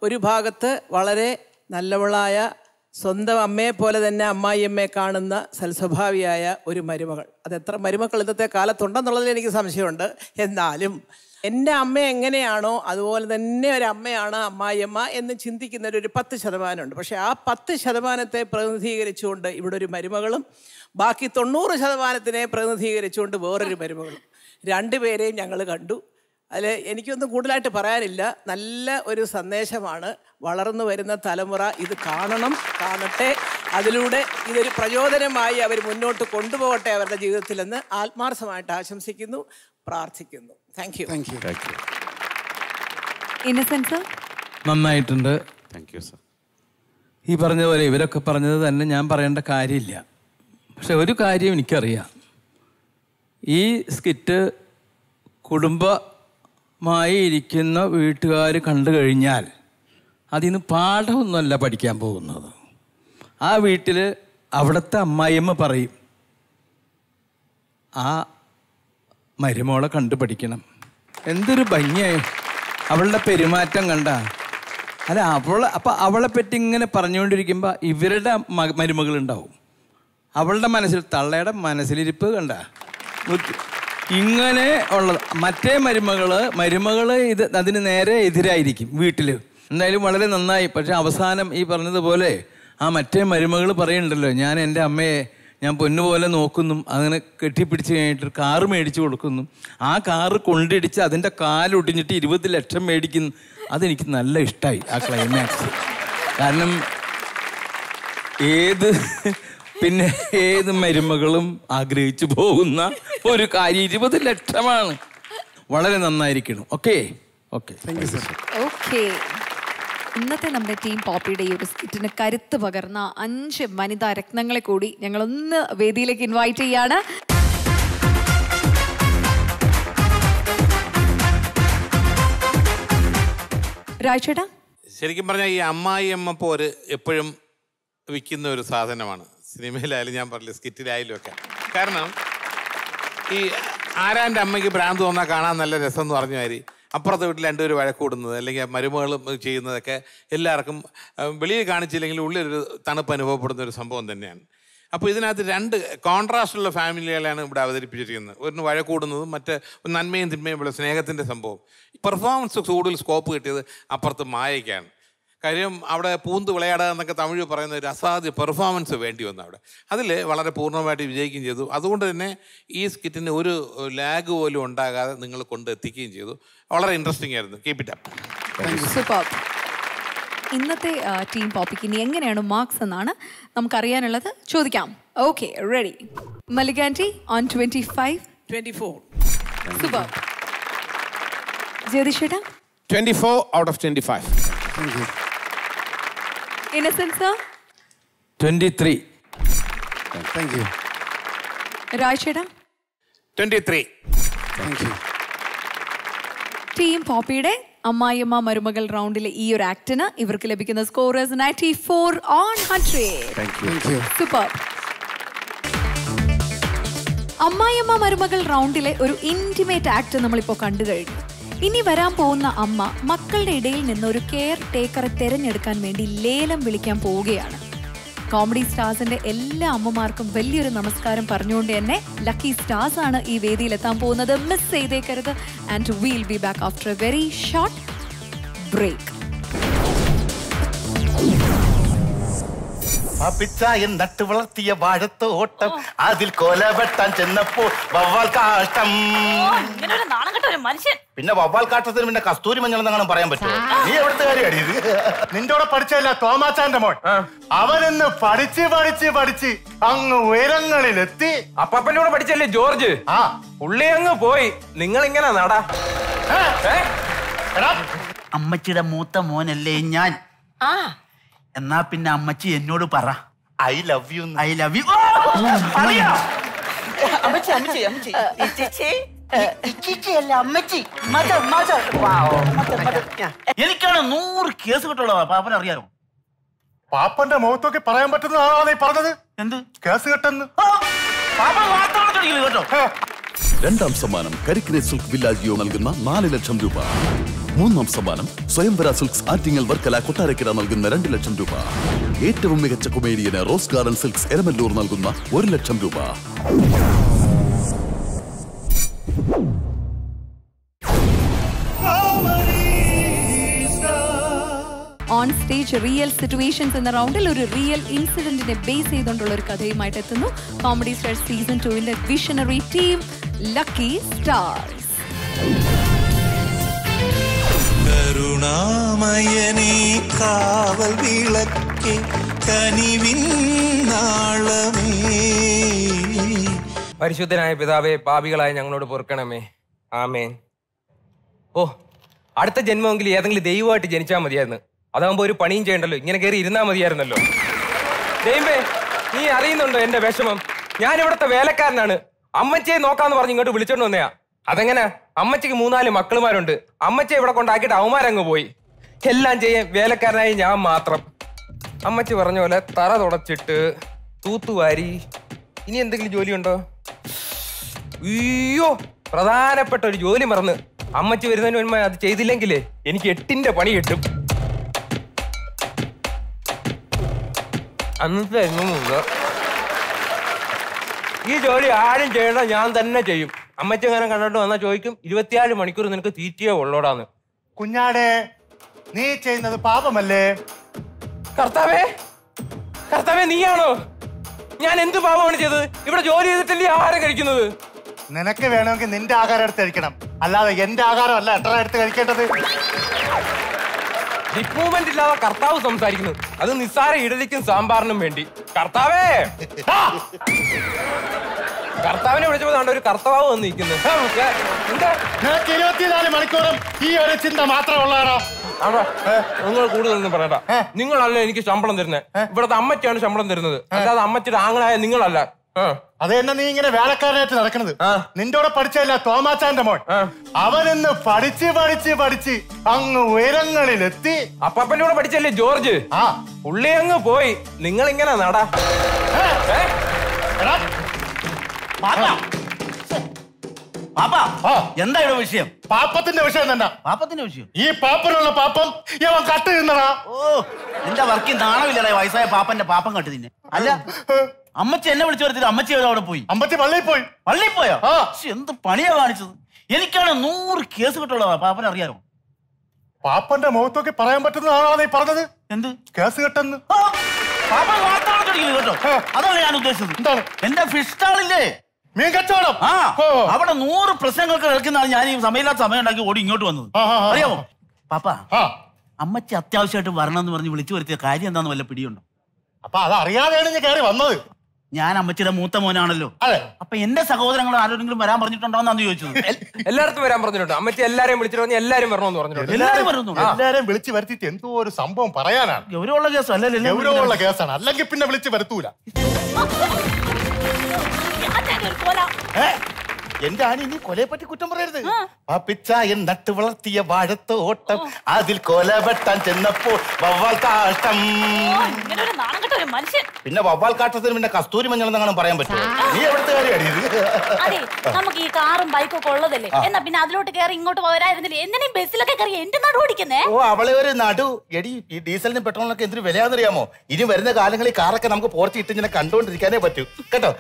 ഒരു ഭാഗത്ത് വളരെ നല്ലവളായ സ്വന്തം അമ്മയെ പോലെ തന്നെ അമ്മായിയമ്മയെ കാണുന്ന സൽസ്വഭാവിയായ ഒരു മരുമകൾ. അത് എത്ര മരുമക്കൾ ഇന്നത്തെ കാലത്തുണ്ടെന്നുള്ളതിൽ എനിക്ക് സംശയമുണ്ട്. എന്നാലും എന്റെ അമ്മ എങ്ങനെയാണോ അതുപോലെ തന്നെ ഒരു അമ്മയാണ് അമ്മായിയമ്മ എന്ന് ചിന്തിക്കുന്നൊരു പത്ത് ശതമാനമുണ്ട്. പക്ഷേ ആ പത്ത് ശതമാനത്തെ പ്രതിനിധീകരിച്ചുകൊണ്ട് ഇവിടെ ഒരു മരുമകളും ബാക്കി തൊണ്ണൂറ് ശതമാനത്തിനെ പ്രതിനിധീകരിച്ചുകൊണ്ട് വേറൊരു മരുമകളും. രണ്ടുപേരെയും ഞങ്ങൾ കണ്ടു. അതിൽ എനിക്കൊന്നും കൂടുതലായിട്ട് പറയാനില്ല. നല്ല ഒരു സന്ദേശമാണ്. വളർന്നു വരുന്ന തലമുറ ഇത് കാണണം കാണട്ടെ. അതിലൂടെ ഇതൊരു പ്രചോദനമായി അവർ മുന്നോട്ട് കൊണ്ടുപോകട്ടെ അവരുടെ ജീവിതത്തിലെന്ന് ആത്മാർത്ഥമായിട്ട് ആശംസിക്കുന്നു പ്രാർത്ഥിക്കുന്നു. Thank you thank you innocence നന്നായിട്ടുണ്ട്. താങ്ക് യു സർ ഈ പറഞ്ഞ പോലെ ഇവരൊക്കെ പറഞ്ഞത് തന്നെ ഞാൻ പറയേണ്ട കാര്യമില്ല. പക്ഷെ ഒരു കാര്യം എനിക്കറിയാം. ഈ സ്കിറ്റ് കുടുംബമായി ഇരിക്കുന്ന വീട്ടുകാർ കണ്ടു കഴിഞ്ഞാൽ അതിന് പാഠമൊന്നുമല്ല പഠിക്കാൻ പോകുന്നത്. ആ വീട്ടിൽ അവിടുത്തെ അമ്മായിയമ്മ പറയും ആ മരുമോളെ കണ്ടു പഠിക്കണം. എന്തൊരു ഭംഗിയായി. അവളുടെ പെരുമാറ്റം കണ്ട. അല്ല അവളെ അപ്പം അവളെ പറ്റി ഇങ്ങനെ പറഞ്ഞുകൊണ്ടിരിക്കുമ്പോൾ ഇവരുടെ മരുമകളുണ്ടാവും. അവളുടെ മനസ്സിൽ തള്ളയുടെ മനസ്സിലിരിപ്പ് കണ്ട. ഇങ്ങനെ ഉള്ളത്. മറ്റേ മരുമകൾ മരുമകൾ ഇത് അതിന് നേരെ എതിരായിരിക്കും വീട്ടിൽ. എന്തായാലും വളരെ നന്നായി. പക്ഷെ അവസാനം ഈ പറഞ്ഞതുപോലെ ആ മറ്റേ മരുമകൾ പറയുന്നുണ്ടല്ലോ ഞാൻ എന്റെ അമ്മയെ ഞാൻ പൊന്നുപോലെ നോക്കുന്നു അങ്ങനെ കെട്ടിപ്പിടിച്ച് കഴിഞ്ഞിട്ട് കാറ് മേടിച്ചു കൊടുക്കുന്നു. ആ കാറ് കൊണ്ടിടിച്ച് അതിന്റെ കാലൊടിഞ്ഞിട്ട് ഇരുപത് ലക്ഷം മേടിക്കുന്നു. അതെനിക്ക് നല്ല ഇഷ്ടമായി ആ ക്ലൈമാക്സ് കാരണം ഏത് പിന്നെ ഏത് മരുമകളും ആഗ്രഹിച്ചു പോകുന്ന ഒരു കാര്യം ഇരുപത് ലക്ഷമാണ്. വളരെ നന്നായിരിക്കണം. ഓക്കെ ഓക്കെ ഓക്കെ ഇന്നത്തെ നമ്മുടെ ടീം പോപ്പിയുടെ ഈ ഒരു സ്കിറ്റിന് കരുത്ത് പകർന്ന അഞ്ച് വനിതാ രത്നങ്ങളെ കൂടി ഞങ്ങൾ ഒന്ന് വേദിയിലേക്ക് ഇൻവൈറ്റ് ചെയ്യാണ്. രാജേട്ടാ ശരിക്കും പറഞ്ഞാൽ ഈ അമ്മായി അമ്മ പോര് എപ്പോഴും വിൽക്കുന്ന ഒരു സാധനമാണ്. സിനിമയിലായാലും ഞാൻ പറഞ്ഞില്ല സ്കിറ്റിലായാലും ഒക്കെ. കാരണം ഈ ആരാന്റെ അമ്മയ്ക്ക് ഭ്രാന്ത് തോന്നാൽ കാണാൻ നല്ല രസം എന്ന് പറഞ്ഞ മാതിരി അപ്പുറത്തെ വീട്ടിൽ രണ്ടുപേർ വഴക്കൂടുന്നത് അല്ലെങ്കിൽ മരുമകളും ചെയ്യുന്നതൊക്കെ എല്ലാവർക്കും വെളിയിൽ കാണിച്ചില്ലെങ്കിൽ ഉള്ളിലൊരു തണുപ്പ് അനുഭവപ്പെടുന്ന ഒരു സംഭവം തന്നെയാണ്. അപ്പോൾ ഇതിനകത്ത് രണ്ട് കോൺട്രാസ്റ്റുള്ള ഫാമിലികളാണ് ഇവിടെ അവതരിപ്പിച്ചിരിക്കുന്നത്. ഒരു വഴക്കൂടുന്നതും മറ്റ് നന്മയും തിന്മയും ഉള്ള സ്നേഹത്തിന്റെ സംഭവം. പെർഫോമൻസ് കൂടുതൽ സ്കോപ്പ് കിട്ടിയത് അപ്പുറത്ത് മായയ്ക്കാണ്. കാര്യം അവിടെ പൂന്ത് വിളയാടുക എന്നൊക്കെ തമിഴ് പറയുന്ന ഒരു അസാധ്യ പെർഫോമൻസ് വേണ്ടി വന്നു അവിടെ. അതിൽ വളരെ പൂർണമായിട്ട് വിജയിക്കുകയും ചെയ്തു. അതുകൊണ്ട് തന്നെ ഈ സ്കിറ്റിന് ഒരു ലാഗ് പോലും ഉണ്ടാകാതെ നിങ്ങൾ കൊണ്ടെത്തിക്കുകയും ചെയ്തു. വളരെ ഇൻട്രസ്റ്റിംഗ് ആയിരുന്നു. കീപ് ഇറ്റ് അപ്പ് സൂപ്പർ ഇന്നത്തെ ടീം പോപ്പിക്ക് ഇനി എങ്ങനെയാണ് മാർക്സ് എന്നാണ് നമുക്കറിയാനുള്ളത്. ചോദിക്കാം. Okay ready മലികാന്റി on twenty five twenty four super ജ്യോതിഷേട്ടാ twenty four out of twenty five രാജേട്ടാ ട്വന്റി ത്രീ ടീം പോപ്പിയുടെ അമ്മായിയമ്മ മരുമകൾ റൗണ്ടിലെ ഈ ഒരു ആക്ടിന് ഇവർക്ക് ലഭിക്കുന്ന score ninety four on hundred super അമ്മായിയമ്മ മരുമകൾ റൗണ്ടിലെ ഒരു ഇന്റിമേറ്റ് ആക്ട് നമ്മളിപ്പോൾ കണ്ടു കഴിഞ്ഞു. ഇനി വരാൻ പോകുന്ന അമ്മ മക്കളുടെ ഇടയിൽ നിന്ന് ഒരു കെയർ ടേക്കറെ തിരഞ്ഞെടുക്കാൻ വേണ്ടി ലേലം വിളിക്കാൻ പോവുകയാണ്. കോമഡി സ്റ്റാർസിന്റെ എല്ലാ അമ്മമാർക്കും വലിയൊരു നമസ്കാരം പറഞ്ഞുകൊണ്ട് തന്നെ ലക്കി സ്റ്റാർസ് ആണ് ഈ വേദിയിൽ എത്താൻ പോകുന്നത്. Miss ചെയ്തേക്കരുത്. And will be back after a very short break പാപ്പിച്ചായൻ നട്ടു വളർത്തിയ വാഴത്തോട്ടം. അതിൽ കൊല ചെന്നപ്പോൾ ചെന്നപ്പോ വവ്വാൽ കാഷ്ടം പിന്നെ വവ്വാൽ കാട്ടത്തിന് പിന്നെ കസ്തൂരി മഞ്ഞൾ എന്നാണ് പറയാൻ പറ്റുമോ? നീ എവിടുത്തെ കാര്യമാണ് ഇത്? നിന്റെ കൂടെ പഠിച്ചല്ല തോമാച്ചാന്റെ മോൻ. അവനെന്ന് പഠിച്ച് പഠിച്ച് പഠിച്ച് അങ്ങ് ഉയരങ്ങളിലെത്തി. അപ്പപ്പന്റെ കൂടെ പഠിച്ചല്ലേ ജോർജ്? ആ. പുള്ളി അങ്ങ് പോയി. നിങ്ങൾ ഇങ്ങനെ നടാ അമ്മച്ചിയുടെ മൂത്ത മോനല്ലേ ഞാൻ? ആ. എന്നാ പിന്നെ അമ്മച്ചി എന്നോട് പറ. I love you I love you അമ്മച്ചി അമ്മച്ചി അമ്മച്ചി. ഇച്ചിച്ചി ഇച്ചിച്ചിയല്ല അമ്മച്ചി? Mother mother. എനിക്കാണ് നൂറ് കേസ് കിട്ടുള്ള പാപ്പൻ അറിയാലോ പാപ്പന്റെ മുഖത്തൊക്കെ പറയാൻ പറ്റുന്നതാണോ നീ പറഞ്ഞത്. എന്ത്? കേസ് കെട്ടെന്ന്. കേട്ടോ. രണ്ടാം സമ്മാനം കരിക്കിനെ സിൽക്ക് വില്ലാജിയോ നൽകുന്ന നാല് ലക്ഷം രൂപ. മൂന്നാം സമ്മാനം സ്വയംവര സിൽക്സ് ആറ്റിങ്ങൽ വർക്കല കൊട്ടാരക്കര നൽകുന്ന രണ്ട് ലക്ഷം രൂപ. ഏറ്റവും മികച്ച കൊമേഡിയന് റോസ് ഗാർഡൻ സിൽക്സ് എരമല്ലൂർ നൽകുന്ന ഒരു ലക്ഷം രൂപ. ഓൺ സ്റ്റേജ് റിയൽ സിറ്റുവേഷൻസ് എന്ന റൗണ്ടിൽ ഒരു റിയൽ ഇൻസിഡന്റിനെ ബേസ് ചെയ്തുകൊണ്ടുള്ള ഒരു കഥയുമായിട്ട് എത്തുന്നു. കോമഡി സ്റ്റാർ സീസൺ ടുവിന്റെ വിഷണറി ടീം ലക്കി സ്റ്റാർസ് കരുണാമയനേ കാവൽ വിളക്കി കനിവിൻ നാളമേ. പരിശുദ്ധനായ പിതാവേ പാപികളായ ഞങ്ങളോട് പൊറുക്കണമേ. ആമേൻ. ഓ അടുത്ത ജന്മമെങ്കിൽ ഏതെങ്കിലും ദൈവമായിട്ട് ജനിച്ചാൽ മതിയായിരുന്നു. അതാകുമ്പോ ഒരു പണിയും ചെയ്യണ്ടല്ലോ. ഇങ്ങനെ കയറി ഇരുന്നാ മതിയായിരുന്നല്ലോ. ദൈവമേ നീ അറിയുന്നുണ്ടോ എന്റെ വിഷമം? ഞാൻ ഇവിടുത്തെ വേലക്കാരനാണ്. അമ്മച്ചിയെ നോക്കാന്ന് പറഞ്ഞ് ഇങ്ങോട്ട് വിളിച്ചോണ്ട് വന്നയാ. അതെങ്ങനെ? അമ്മച്ചക്ക് മൂന്നാൽ മക്കളുമാരുണ്ട്. അമ്മച്ച ഇവിടെ കൊണ്ടാക്കിയിട്ട് അവന്മാരങ്ങ് പോയി. എല്ലാം ചെയ്യാൻ വേലക്കാരനായി ഞാൻ മാത്രം. അമ്മച്ചി പറഞ്ഞ പോലെ തറ തുടച്ചിട്ട് തൂത്തുവാരി ഇനി എന്തെങ്കിലും ജോലിയുണ്ടോ? അയ്യോ പ്രധാനപ്പെട്ട ഒരു ജോലി മറന്ന്. അമ്മച്ചി വരുന്നതിന് മുൻപ് അത് ചെയ്തില്ലെങ്കിലേ എനിക്ക് എട്ടിന്റെ പണി കിട്ടും. അന്നത്തെ എങ്ങുമുണ്ട് ഈ ജോലി ആരും ചെയ്യണം ഞാൻ തന്നെ ചെയ്യും. അമ്മച്ചി അങ്ങനെ കണ്ടോണ്ട് വന്നാൽ ചോദിക്കും ഇരുപത്തിയാറ് മണിക്കൂർ നിനക്ക് തീറ്റയോ ഉള്ളോടാന്ന്. കുഞ്ഞാടെ നീ ചെയ്യുന്നത് പാപമല്ലേ? കർത്താവേ കർത്താവേ നീയാണോ? ഞാൻ എന്ത് പാപമാണ് ചെയ്തത്? ഇവിടെ ജോലി ചെയ്തിട്ടല്ലേ ആഹാരം കഴിക്കുന്നത്? നിനക്ക് വേണമെങ്കിൽ നിന്റെ ആഹാരം എടുത്ത് കഴിക്കണം. അല്ലാതെ എന്റെ ആഹാരം അല്ല എത്ര എടുത്ത് കഴിക്കേണ്ടത്? റിപ്പൂവ്മെന്റ് ഇല്ലാതെ കർത്താവ് സംസാരിക്കുന്നു. അത് നിസ്സാര ഇഡലിക്കും സാമ്പാറിനും വേണ്ടി. കർത്താവേ! കർത്താവിനെ വിളിച്ചപ്പോ കണ്ട ഒരു കർത്താവ് വന്ന് നിൽക്കുന്നു എന്താ? നിനക്ക് ഇരുപത്തിനാല് മണിക്കൂറും ഈ ഒരു ചിന്ത മാത്രമുള്ളതാണോ ആണോ? നിങ്ങൾ കൂടുതലൊന്നും പറയണ്ട. നിങ്ങളല്ല എനിക്ക് ശമ്പളം തരുന്നത് ഇവിടത്തെ അമ്മച്ചാണ് ശമ്പളം തരുന്നത്. അല്ലാതെ അമ്മച്ചിയുടെ ആങ്ങളായ നിങ്ങളല്ല. അത് തന്നെ നീ ഇങ്ങനെ വേലക്കാരനായിട്ട് നടക്കണത് നിന്റെ കൂടെ പഠിച്ചല്ല തോമാച്ചാന്റെ മോൻ. അവനിന്ന് പഠിച്ച് പഠിച്ച് പഠിച്ച് അങ്ങ് ഉയരങ്ങളിലെത്തി. അപ്പപ്പന്റെ കൂടെ പഠിച്ചല്ലേ ജോർജ്? ആ. പുള്ളി അങ്ങ് പോയി. നിങ്ങൾ ഇങ്ങനെ നടാ എന്താ ഇവിടെ വിഷയം? പാപ്പത്തിന്റെ വിഷയം തന്നെ. പാപ്പത്തിന്റെ വിഷയം? ഈ പാപ്പനുള്ള പാപ്പം ഇവൻ കട്ട് തിന്നടാ ഓ എന്റെ വർക്കിൽ നാണമില്ലടേ വയസ്സായ പാപ്പന്റെ പാപ്പം കട്ട് തിന്നെ അല്ല അമ്മച്ചി എന്നെ വിളിച്ചു വരുത്തിട്ട് അമ്മച്ചി അവിടെ പോയി. അമ്മച്ചി പള്ളിയിൽ പോയി. പള്ളിയിൽ പോയോ? എന്ത് പണിയാ കാണിച്ചത്. എനിക്കാണ് നൂറ് കേസ് കിട്ടുള്ളതാ പാപ്പൻ അറിയാമോ പാപ്പന്റെ മുഖത്തൊക്കെ പറയാൻ പറ്റുന്നതാണോ നീ പറഞ്ഞത്? എന്ത്? കേസ് കെട്ടെന്ന്. പാപ്പൻ തുടങ്ങി കേട്ടോ? അതല്ല ഞാൻ ഉദ്ദേശിച്ചത്. എന്താണ്? എന്റെ ഫിഷ് സ്റ്റാളില്ലേ? മീൻ കച്ചവടം? ആ അവിടെ നൂറ് പ്രശ്നങ്ങൾക്ക് കേൾക്കുന്നതാണ് ഞാൻ ഈ സമയമില്ലാത്ത സമയം ഉണ്ടാക്കി ഓടി ഇങ്ങോട്ട് വന്നത്. അറിയാമോ പാപ്പ അമ്മച്ചി അത്യാവശ്യമായിട്ട് വരണം എന്ന് പറഞ്ഞ് വിളിച്ചു വരുത്തിയ കാര്യം എന്താന്ന് വല്ല പിടിയുണ്ടോ? അപ്പൊ അത് അറിയാതെയാണ് ഞാൻ കയറി വന്നത്. ഞാൻ അമ്മച്ചിയുടെ മൂത്ത മോനാണല്ലോ. അപ്പൊ എന്റെ സഹോദരങ്ങൾ ആരോടെങ്കിലും വരാൻ പറഞ്ഞിട്ടുണ്ടോന്നു ചോദിച്ചു എല്ലാവർക്കും വരാൻ പറഞ്ഞിട്ടുണ്ട്. അമ്മച്ചി എല്ലാരെയും വിളിച്ചിട്ട് പറഞ്ഞ് എല്ലാരും വരണമെന്ന് പറഞ്ഞിട്ടുണ്ട്. എല്ലാരും വരുന്നു വിളിച്ചു വരുത്തിയിട്ട് എന്തോ ഒരു സംഭവം പറയാനാണ്. ഗൗരവമുള്ള കേസ്. അല്ലല്ലോ ഗൗരവമുള്ള കേസാണ്. അല്ലെങ്കിൽ പിന്നെ വിളിച്ചു വരുത്തൂല. *laughs* ഏ? എന്റെ ആണി നീ കൊലയെ പറ്റി കുറ്റം പറയരുത്. ആ. പിച്ചായൻ നട്ട് വളർത്തിയ വാഴത്തോട്ടം അതിൽ കൊല വെട്ടാൻ ചെന്നപ്പോൾ വവ്വാൽ കെട്ട. പിന്നെ വവ്വാൽ കാട്ടത്തിന് പിന്നെ കസ്തൂരി മഞ്ഞൾ എന്നങ്ങനെ പറയാൻ പറ്റും നീ എവിടുത്തെ അതെ നമുക്ക് ഈ കാറും ബൈക്കും ഒക്കെ ഉള്ളതല്ലേ? എന്നാ പിന്നെ അതിലോട്ട് കയറി ഇങ്ങോട്ട് പോരായിരുന്നില്ലേ? എന്തിനും ബസ്സിലൊക്കെ കയറി എന്റെ നടു ഓടിക്കുന്നേ? ഓ അവളെ ഒരു നടു. എടി ഈ ഡീസലിനും പെട്രോളിനൊക്കെ എന്തിനു വിലയാണെന്നറിയാമോ? ഇനി വരുന്ന കാലങ്ങളിൽ കാറൊക്കെ നമുക്ക് പോർച്ചിട്ട് ഇങ്ങനെ കണ്ടുകൊണ്ടിരിക്കാനേ പറ്റൂ. കേട്ടോ?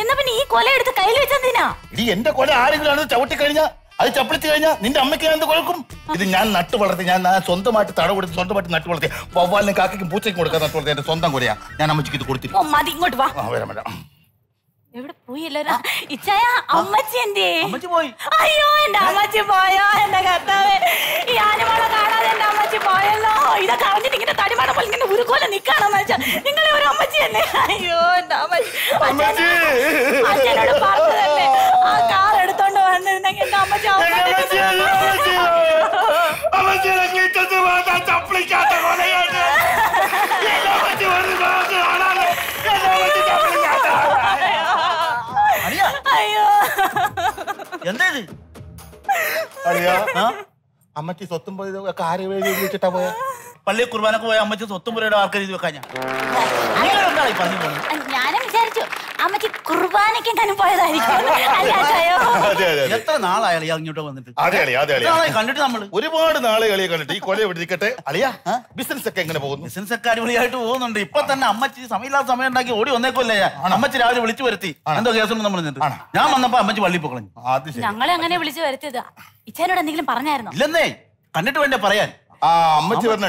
എന്നാ പിന്നെ ഈ കൊല എടുത്ത് കയ്യിൽ വെച്ചെന്തിനാ? ഇടി എന്റെ കൊല ആരെങ്കിലും ചവിട്ടി കഴിഞ്ഞാൽ അത് ചപ്പിളിച്ച് കഴിഞ്ഞാൽ നിന്റെ അമ്മയ്ക്ക് ഞാൻ എന്ത് കുഴക്കും ഇത് ഞാൻ നട്ട് വളർത്തി. ഞാൻ സ്വന്തമായിട്ട് തട കൊടുത്ത് സ്വന്തമായിട്ട് നട്ട് വളർത്തി. വവ്വാലിനും കാക്കയ്ക്കും പൂച്ചയ്ക്കും കൊടുക്കാൻ നട്ട് വളർത്തി. എന്റെ സ്വന്തം കൊലയാ. ഞാൻ അമ്മച്ചിക്ക് ഇത് കൊടുത്തിട്ട് കൊടുത്തിരിക്കും മതി ഇങ്ങോട്ട് വാ. വരാം വരാം. എവിടെ പോയി എല്ലാരും ഇച്ചായ അമ്മച്ചി എന്തേ അമ്മച്ചി പോയി. അയ്യോ എന്റെ അമ്മച്ചി പോയോ എന്റെ കർത്താവേ? ഈ ആനമോളെ കാണാതെ എന്റെ അമ്മച്ചി പോയല്ലോ. ഇതൊക്കെ അറിഞ്ഞിട്ട് ഇങ്ങനെ തടിമണ പോലെ ഇങ്ങനെ ഉരുക്കോലെ നിക്കാണെന്ന് വെച്ചാ നിങ്ങളെ ഒരു അമ്മച്ചി തന്നെ. അയ്യോ എന്റെ അമ്മച്ചി. അച്ഛനോട് പറഞ്ഞതല്ലേ ആ കാർ എടുത്തോണ്ട് വന്നിരുന്നെങ്കിൽ എന്റെ അമ്മച്ചി അയ്യോ എന്താ ഇത് അറിയാ അമ്മച്ചി സ്വത്തും പോയത് ഒക്കെ ആരെ വേണ്ടി വെച്ചിട്ടാ പോയ? പള്ളി കുർബാനക്ക് പോയ അമ്മച്ചി സ്വത്തും പുരയുടെ ആർക്ക് എഴുതി വെക്കാൻ ഞാൻ? ഞാനും വിചാരിച്ചു അമ്മച്ചി കുർബാനക്കെങ്ങാനും പോയതായിരിക്കും. എത്ര ഇയാൾ ഇങ്ങോട്ട് വന്നിട്ട്? അതെ അളിയാ അതെ എത്ര നാളായി കണ്ടിട്ട് നമ്മൾ? ഒരുപാട് നാളെ കളിയെ കണ്ടിട്ട് ഈ കൊല എവിടെ നിൽക്കട്ടെ അളിയാ ബിസിനസ് ഒക്കെ എങ്ങനെ പോകുന്നു? ബിസിനസ് ഒക്കെ അടിപൊളിയായിട്ട് പോകുന്നുണ്ട്. ഇപ്പൊ തന്നെ അമ്മച്ചി സമയമില്ലാത്ത സമയം ഉണ്ടാക്കി ഓടി വന്നേക്കല്ലേ അമ്മച്ചി രാവിലെ വിളിച്ചു വരുത്തി. എന്തോ കേസൊന്നും നമ്മൾ ഞാൻ വന്നപ്പോ അമ്മച്ചി വള്ളി പോകളഞ്ഞു ഞങ്ങളെ അങ്ങനെ വിളിച്ചു വരുത്തിയതാ. ഇച്ചാനോട് എന്തെങ്കിലും പറഞ്ഞായിരുന്നോ? ഇല്ലെന്നേ കണ്ടിട്ട് വേണ്ട പറയാൻ. ആ അമ്മച്ചി പറഞ്ഞ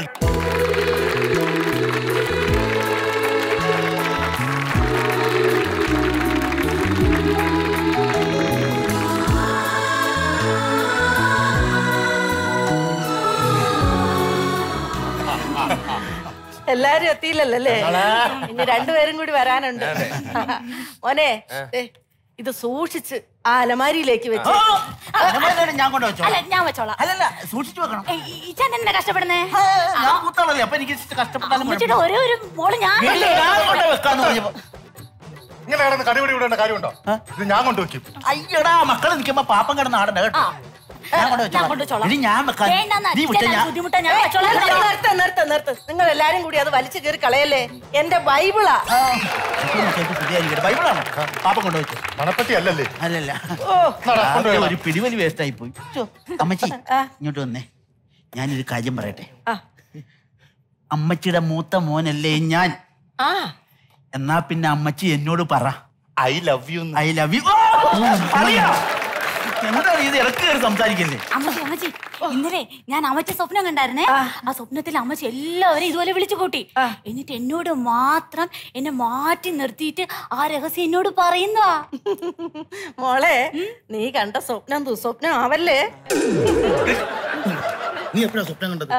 എല്ലാരും എത്തിയില്ലല്ലോ അല്ലേ? ഇനി രണ്ടുപേരും കൂടി വരാനുണ്ട്. മോനെ ദേ, ഇത് സൂക്ഷിച്ച് ആ അലമാരിയിലേക്ക് വെച്ച്. ഞാൻ കൊണ്ടുവെച്ചോ അല്ല ഞാൻ വെച്ചോളാം. അല്ലല്ല സൂക്ഷിച്ചു വെക്കണം. ഇച്ചാൻ എന്നെ കഷ്ടപ്പെടുന്നേ? ഞാൻ കൂത്താളല്ലേ അപ്പൊ എനിക്ക് കഷ്ടപ്പെട്ടാലും അമ്മച്ചിയുടെ ഒരേ ഒരു മോൾ ഞാൻ ഇല്ല, ഞാൻ കൊണ്ട് വെക്കാന്ന് പറഞ്ഞപ്പോ ഇങ്ങനെ കിടന്ന് കടിപിടി വിടേണ്ട കാര്യമുണ്ടോ? ഇത് ഞാൻ കൊണ്ടുവയ്ക്കും അയ്യടാ മക്കളെ നിൽക്കുമ്പോ പാപ്പം കിടന്ന് ആടണ്ട കേട്ടോ. നിർത്ത് നിർത്ത് നിർത്ത് നിങ്ങൾ എല്ലാരും കൂടി അത് വലിച്ചു കയറി കളയല്ലേ? എന്റെ ബൈബിളാ. ബൈബിളാണോ? പാപ്പ കൊണ്ടുവച്ചു മണപ്പെട്ടി അല്ലല്ലേ? അല്ലല്ല. ഒരു പിടിവലി വേസ്റ്റ് ആയി പോയി അമ്മച്ചി ഇങ്ങോട്ട് വന്നേ. ഞാനൊരു കാര്യം പറയട്ടെ? അമ്മച്ചിയുടെ മൂത്ത മോനല്ലേ ഞാൻ? എന്നാ പിന്നെ അമ്മച്ചി എന്നോട് പറ. I love you I love you അറിയാം? എന്താ ഇത്? ഇടയ്ക്ക് കയറി സംസാരിക്കല്ലേ? അമ്മച്ചി അമ്മച്ചി ഇന്നലെ ഞാൻ അമ്മച്ച സ്വപ്നം കണ്ടായിരുന്നേ. ആ. സ്വപ്നത്തിൽ അമ്മച്ചി എല്ലാവരും ഇതുപോലെ വിളിച്ചു കൂട്ടി. എന്നിട്ട് എന്നോട് മാത്രം എന്നെ മാറ്റി നിർത്തിയിട്ട് ആ രഹസ്യം എന്നോട് പറയുന്നതാ. മോളെ നീ കണ്ട സ്വപ്നം ദുസ്വപ്നം ആവല്ലേ? നീ എപ്പോഴാ സ്വപ്നം കണ്ടത്?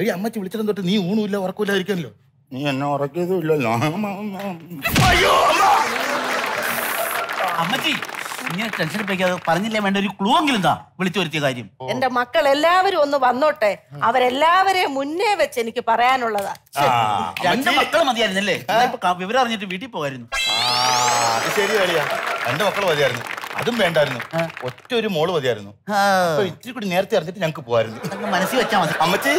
എടി അമ്മച്ചി വിളിച്ചതും തൊട്ട് നീ ഊണുമില്ല ഉറക്കൂലായിരിക്കുമല്ലോ നീ എന്നെ ഉറക്കിയതുമില്ലല്ലോ. അയ്യോ അമ്മ! അമ്മച്ചി ഇങ്ങനെ ടെൻഷൻ വെക്കാതെ പറഞ്ഞില്ലേ? വേണ്ട ഒരു ക്ലൂ എങ്കിലും താ വിളിച്ചു വരുത്തിയ കാര്യം. എന്റെ മക്കൾ എല്ലാവരും ഒന്ന് വന്നോട്ടെ. അവരെല്ലാവരെയും മുന്നേ വെച്ച് എനിക്ക് പറയാനുള്ളതാ. രണ്ട് മക്കൾ മതിയായിരുന്നല്ലേ? വിവരം അറിഞ്ഞിട്ട് വീട്ടിൽ പോകായിരുന്നു. ശരി എന്റെ മക്കൾ മതിയായിരുന്നു. അതും വേണ്ടായിരുന്നു. ഒറ്റ ഒരു മോൾ മതിയായിരുന്നു. ഇത്തിരി കൂടി നേരത്തെ അറിഞ്ഞിട്ട് ഞങ്ങൾക്ക് പോവായിരുന്നു മനസ്സിൽ വെച്ചാൽ മതി. അമ്മച്ചി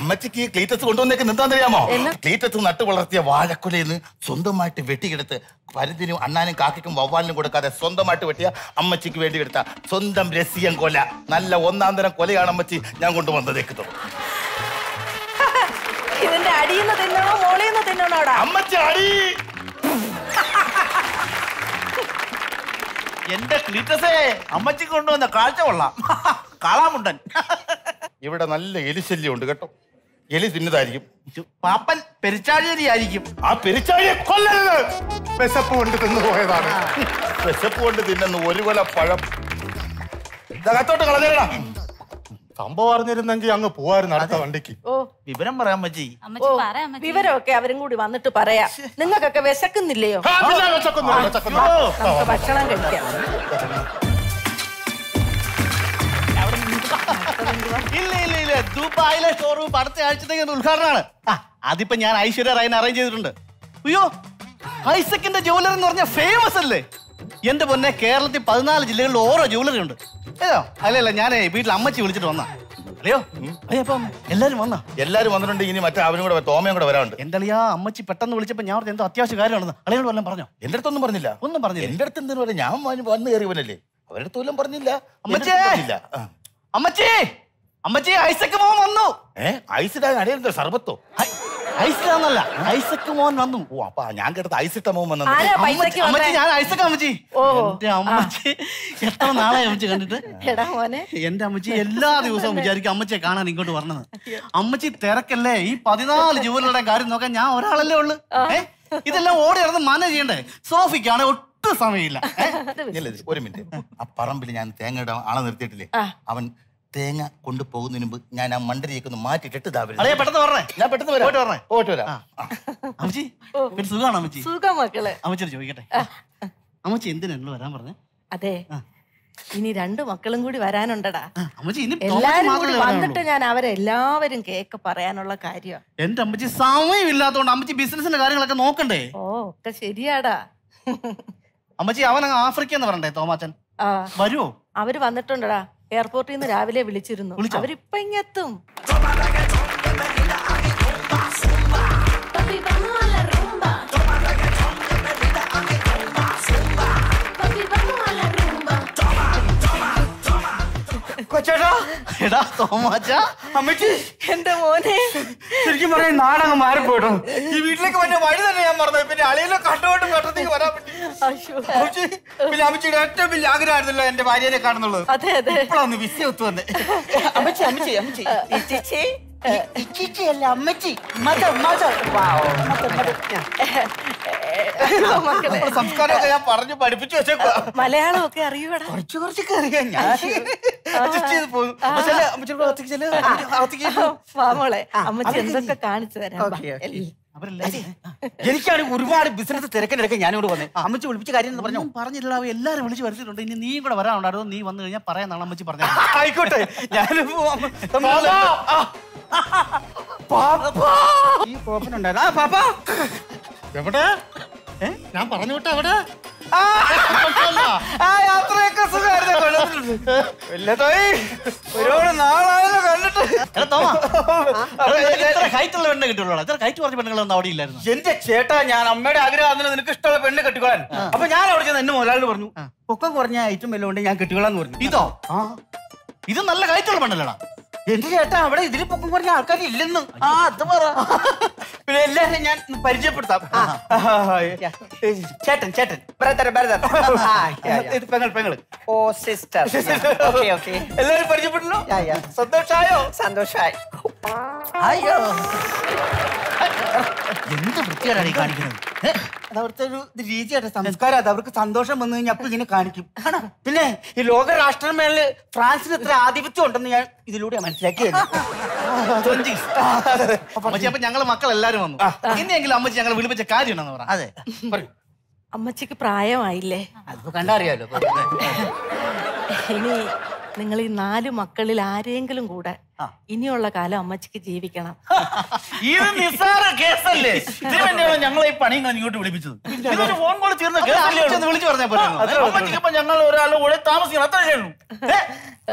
അമ്മച്ചിക്ക് ക്ലീറ്റസ് കൊണ്ടുവന്നേക്ക് അറിയാമോ? ക്ലീറ്റസ് നട്ട് വളർത്തിയ വാഴക്കുലയിന്ന് സ്വന്തമായിട്ട് വെട്ടിയെടുത്ത് പരുതിനും അണ്ണാനും കാക്കിക്കും വവ്വാലിനും കൊടുക്കാതെ സ്വന്തമായിട്ട് വെട്ടിയ അമ്മച്ചിക്ക് വേണ്ടി എടുത്ത സ്വന്തം രസിയം കൊല. നല്ല ഒന്നാം തരം കൊലയാണ് അമ്മച്ചി ഞാൻ കൊണ്ടുവന്നതേക്ക് ഇതിന്റെ അടിയുന്ന തിന്നണോ മോളിന്ന് തിന്നണോടാ? അമ്മച്ചി അടി! എന്റെ ക്ലിറ്റസേ അമ്മച്ചി കൊണ്ടുവന്ന കാഴ്ച കൊള്ളാം. *laughs* കാളാമുണ്ടൻ. ഇവിടെ നല്ല എലിശല്യം ഉണ്ട് കേട്ടോ. എലി തിന്നതായിരിക്കും പാപ്പൻ പെരിച്ചാഴിയരി ആയിരിക്കും ആ പെരിച്ചാഴിയെ കൊല്ലരുത്. വിശപ്പ് കൊണ്ട് തിന്നു പോയതാണ്. വിശപ്പ് കൊണ്ട് തിന്നുന്ന ഒരു കൊല പഴം. ഇതകത്തോട്ട് കളഞ്ഞേടാ. സംഭവം അറിഞ്ഞിരുന്നെങ്കിൽ അങ്ങ് പോവായിരുന്നു അടുത്ത വണ്ടിക്ക്. ഓ. വിവരം പറയാൻ പറ്റി ഓ, വിവരമൊക്കെ അവരും കൂടി വന്നിട്ട് പറയാം. നിങ്ങൾക്കൊക്കെ വിശക്കുന്നില്ലയോ? ആ, വിശക്കുന്നില്ല, ആ, നമുക്ക് ഭക്ഷണം കഴിക്കാം. ഇല്ല ഇല്ല ഇല്ല. ദുബായിലെ ഷോറൂം അടുത്ത ആഴ്ചത്തേക്ക് ഉദ്ഘാടനമാണ്. ആ അതിപ്പോ ഞാൻ ഐശ്വര്യ റായിനെ അറേഞ്ച് ചെയ്തിട്ടുണ്ട്. അയ്യോ ഐസക്കിന്റെ ജ്വല്ലറി എന്ന് പറഞ്ഞ ഫേമസ് അല്ലേ? എന്റെ പൊന്നെ കേരളത്തിൽ പതിനാല് ജില്ലകളിൽ ഓരോ ജ്വല്ലറി ഉണ്ട്. ഏതോ അല്ലല്ല ഞാനേ വീട്ടിൽ അമ്മച്ചി വിളിച്ചിട്ട് വന്നാ. അല്ലയോ? അയ്യപ്പം? എല്ലാരും വന്നാ. എല്ലാരും വന്നിട്ടുണ്ട് ഇനി മറ്റേ അവനും കൂടെ തോമയും കൂടെ വരാനുണ്ട്. എന്റെ അളിയാ അമ്മച്ചി പെട്ടെന്ന് വിളിച്ചപ്പോ ഞാൻ ഓർത്ത് എന്തോ അത്യാവശ്യ കാര്യമാണെന്ന്. അളിയോട് വല്ലതും പറഞ്ഞോ? എന്റെ അടുത്തൊന്നും പറഞ്ഞില്ല. ഒന്നും പറഞ്ഞില്ല. എന്റെ അടുത്ത് എന്തിനു പറഞ്ഞു? ഞാൻ വന്ന് കയറിയവനല്ലേ അവരുടെ അടുത്ത് വല്ലതും പറഞ്ഞില്ല. അമ്മച്ചി! അമ്മച്ചി! ഐസക്ക് മോൻ വന്നു. ഏഹ് ഐസിടാൻ അടിയന്തോ സർബത്തോ? ഐസക്ക് മോൻ വന്നു. ഓ അപ്പൊ ഞാൻ കേട്ടത് ഐസിട്ട മോൻ അമ്മച്ചി ഞാൻ ഐസക്ക് അമ്മച്ചി. എന്റെ അമ്മച്ചി. എത്ര നാളെ അമ്മച്ചി കണ്ടിട്ട്? എടാ മോനെ. എന്റെ അമ്മച്ചി എല്ലാ ദിവസവും വിചാരിക്കും അമ്മച്ചിയെ കാണാൻ ഇങ്ങോട്ട് വരണത്. അമ്മച്ചി തിരക്കല്ലേ? ഈ പതിനാല് ജോലിയുടെ കാര്യം നോക്കാൻ ഞാൻ ഒരാളല്ലേ ഉള്ളു. ഏ? ഇതെല്ലാം ഓടി ഇറന്ന് മന ചെയ്യണ്ടേ? സോഫിക്കാണ് ഒട്ടും സമയമില്ല. ഇല്ല, ഇത് ഒരു മിനിറ്റ്. ആ പറമ്പിൽ ഞാൻ തേങ്ങയുടെ ആളെ നിർത്തിയിട്ടില്ലേ? അവൻ തേങ്ങ കൊണ്ടുപോകുന്നതിന് മുമ്പ് ഞാൻ ആ മണ്ടരിയൊക്കെ ഒന്ന് മാറ്റിട്ടിട്ട് ഇതാ വരുന്നത്. പെട്ടെന്ന് പറഞ്ഞേ. ഞാൻ പെട്ടെന്ന് വരാം. പോയിട്ട് പറഞ്ഞേ. പോയിട്ട് വരാം. അമ്മച്ചി പിന്നെ സുഖമാണോ അമ്മച്ചി? സുഖം മക്കളെ. അമ്മച്ചി ചോദിക്കട്ടെ. അമ്മച്ചി എന്തിനാണല്ലോ വരാൻ പറഞ്ഞേ? അതെ. ഇനി രണ്ടു മക്കളും കൂടി വരാനുണ്ടടാ. അമ്മച്ചി ഇനി എല്ലാരും കൂടി വന്നിട്ട്. ഞാൻ അവരെല്ലാവരും കേക്ക് പറയാനുള്ള കാര്യം എന്റെ അമ്മച്ചി സമയമില്ലാത്തോണ്ട് അമ്മച്ചി ബിസിനസിന്റെ കാര്യങ്ങളൊക്കെ നോക്കണ്ടേ? ഓ ഒക്കെ ശരിയാടാ. അമ്മച്ചി അവൻ ആഫ്രിക്ക എന്ന് പറയണ്ടേ തോമാച്ചൻ? ആ. വരുമോ അവർ വന്നിട്ടുണ്ടടാ. എയർപോർട്ടിൽ നിന്ന് രാവിലെ വിളിച്ചിരുന്നു വിളിച്ചോ? അവരിപ്പൊ ഇങ്ങെത്തും കൊച്ചേട്ടാ. എടാ തോമാച്ച. അമ്മച്ചി. എന്റെ മോനെ. ശരിക്കും പറയാൻ നാടങ്ങ് മാറിപ്പോയിട്ടോ. ഈ വീട്ടിലേക്ക് വന്ന വഴി തന്നെ ഞാൻ മറന്നു പിന്നെ അളിയിലെ കണ്ടുകൊണ്ട് കട്ടത്തേക്ക് വരാൻ പറ്റി. പിന്നെ അമ്മച്ചിയുടെ ഏറ്റവും വലിയ ആഗ്രഹമായിരുന്നല്ലോ എന്റെ ഭാര്യനെ കാണുന്നുള്ളത്. അതെ അതെ. ഇപ്പോഴാണ് വിസ ഒത്തു വന്നേ. അമ്മച്ചി അമ്മച്ചി അമ്മച്ചി. ഇച്ചിച്ചിയല്ല അമ്മച്ചി. മത മക്കളെ. സംസ്കാരമൊക്കെ ഞാൻ പറഞ്ഞു പഠിപ്പിച്ചു മലയാളം ഒക്കെ അറിയൂടാ കുറച്ച് കുറച്ചൊക്കെ അറിയാം ഞാൻ. *laughs* മോളെ. അമ്മച്ചി എന്തൊക്കെ കാണിച്ചു തരാം. എനിക്കാണെങ്കിൽ ഒരുപാട് ബിസിനസ് തിരക്കിനിടയ്ക്ക് ഞാനിവിടെ വന്നേ. അമ്മച്ചി വിളിപ്പിച്ച കാര്യം എന്ന് പറഞ്ഞു? അവ എല്ലാരും വിളിച്ചു വരുത്തിട്ടുണ്ട് ഇനി നീയും കൂടെ വരാനുണ്ടായിരുന്നു. നീ വന്നു കഴിഞ്ഞാൽ പറയാന്നാണ് അമ്മച്ചി പറഞ്ഞത്. ആയിക്കോട്ടെ. ഞാനിപ്പോ ഈ പോപ്പനുണ്ടായിരുന്നു ആ പാപ്പ. എവിടെ? ഞാൻ പറഞ്ഞു വിട്ട എവിടെ? ആ. യാത്രയൊക്കെ സുഖമായിരുന്നു. വല്ലതോയി ഒരുപാട് നാളായല്ലോ കണ്ടിട്ട്. ഹൈറ്റുള്ള പെണ്ണ് കിട്ടുള്ളൂ എത്ര ഹൈറ്റ് കുറച്ച് പെണ്ണുങ്ങളൊന്നും അവിടെ ഇല്ലായിരുന്നു? എന്റെ ചേട്ടാ ഞാൻ അമ്മയുടെ ആഗ്രഹം നിനക്ക് ഇഷ്ടമുള്ള പെണ്ണ് കെട്ടിക്കോളാൻ. അപ്പൊ ഞാൻ അവിടെ ചെന്ന് എന്നെ മുതലാളി പറഞ്ഞു പൊക്കം കുറഞ്ഞ ഐറ്റം വല്ലതുകൊണ്ട് ഞാൻ കെട്ടിക്കോളാന്ന് പറഞ്ഞു. ഇതോ? ഇത് നല്ല ഹൈറ്റുള്ള പെണ്ണല്ലടാ. എന്റെ ചേട്ടാ അവിടെ ഇതിൽ പൊക്കം കുറഞ്ഞ ആൾക്കാർ ഇല്ലെന്ന്. ആ അത് പറ. പിന്നെ എല്ലാരും ഞാൻ പരിചയപ്പെടുത്താം. ചേട്ടൻ ചേട്ടൻ. ബ്രദർ ബ്രദർ ഇത് പെങ്ങൾ പെങ്ങൾ. Oh sister. Okay okay. എല്ലാരും പരിചയപ്പെട്ടല്ലോ സന്തോഷായോ? സന്തോഷായി. അയ്യോ എന്ത് വൃത്തിയാണ് കാണിക്കുന്നത്? അത് അവിടുത്തെ ഒരു രീതിയായിട്ട് സംസ്കാരം. അത് അവർക്ക് സന്തോഷം വന്നു കഴിഞ്ഞാൽ അപ്പൊ ഇങ്ങനെ കാണിക്കും. പിന്നെ ഈ ലോക രാഷ്ട്രമേളിൽ ഫ്രാൻസിന് എത്ര ആധിപത്യം ഉണ്ടെന്ന് ഞാൻ ഇതിലൂടെ മനസ്സിലാക്കിയത് അമ്മച്ചി അപ്പൊ ഞങ്ങൾ മക്കൾ എല്ലാരും വന്നു. ഇനിയെങ്കിലും അമ്മച്ചി ഞങ്ങളെ വിളിപ്പിച്ച കാര്യം ഉണ്ടെന്ന് പറ? അതെ. അമ്മച്ചിക്ക് പ്രായമായില്ലേ? അതിപ്പോ കണ്ടറിയാലോ. ഇനി നിങ്ങൾ ഈ നാല് മക്കളിൽ ആരെങ്കിലും കൂടെ ഇനിയുള്ള കാലം അമ്മച്ചിക്ക് ജീവിക്കണം. *laughs* ഇത് നിസ്സാര കേസല്ലേ? ഇതിനു വേണ്ടിയാണ് ഞങ്ങൾ ഈ കഴിഞ്ഞ് ഇങ്ങോട്ട് വിളിപ്പിച്ചത്? ഇതൊരു ഫോൺ കോൾ ചേർന്ന കേസല്ലേ വിളിച്ച് പറഞ്ഞാൽ പോരെ? അമ്മച്ചിക്ക് ഇപ്പൊ ഞങ്ങൾ ഒരാളുടെ കൂടെ താമസിക്കണം. അത്രേ ഉള്ളൂ.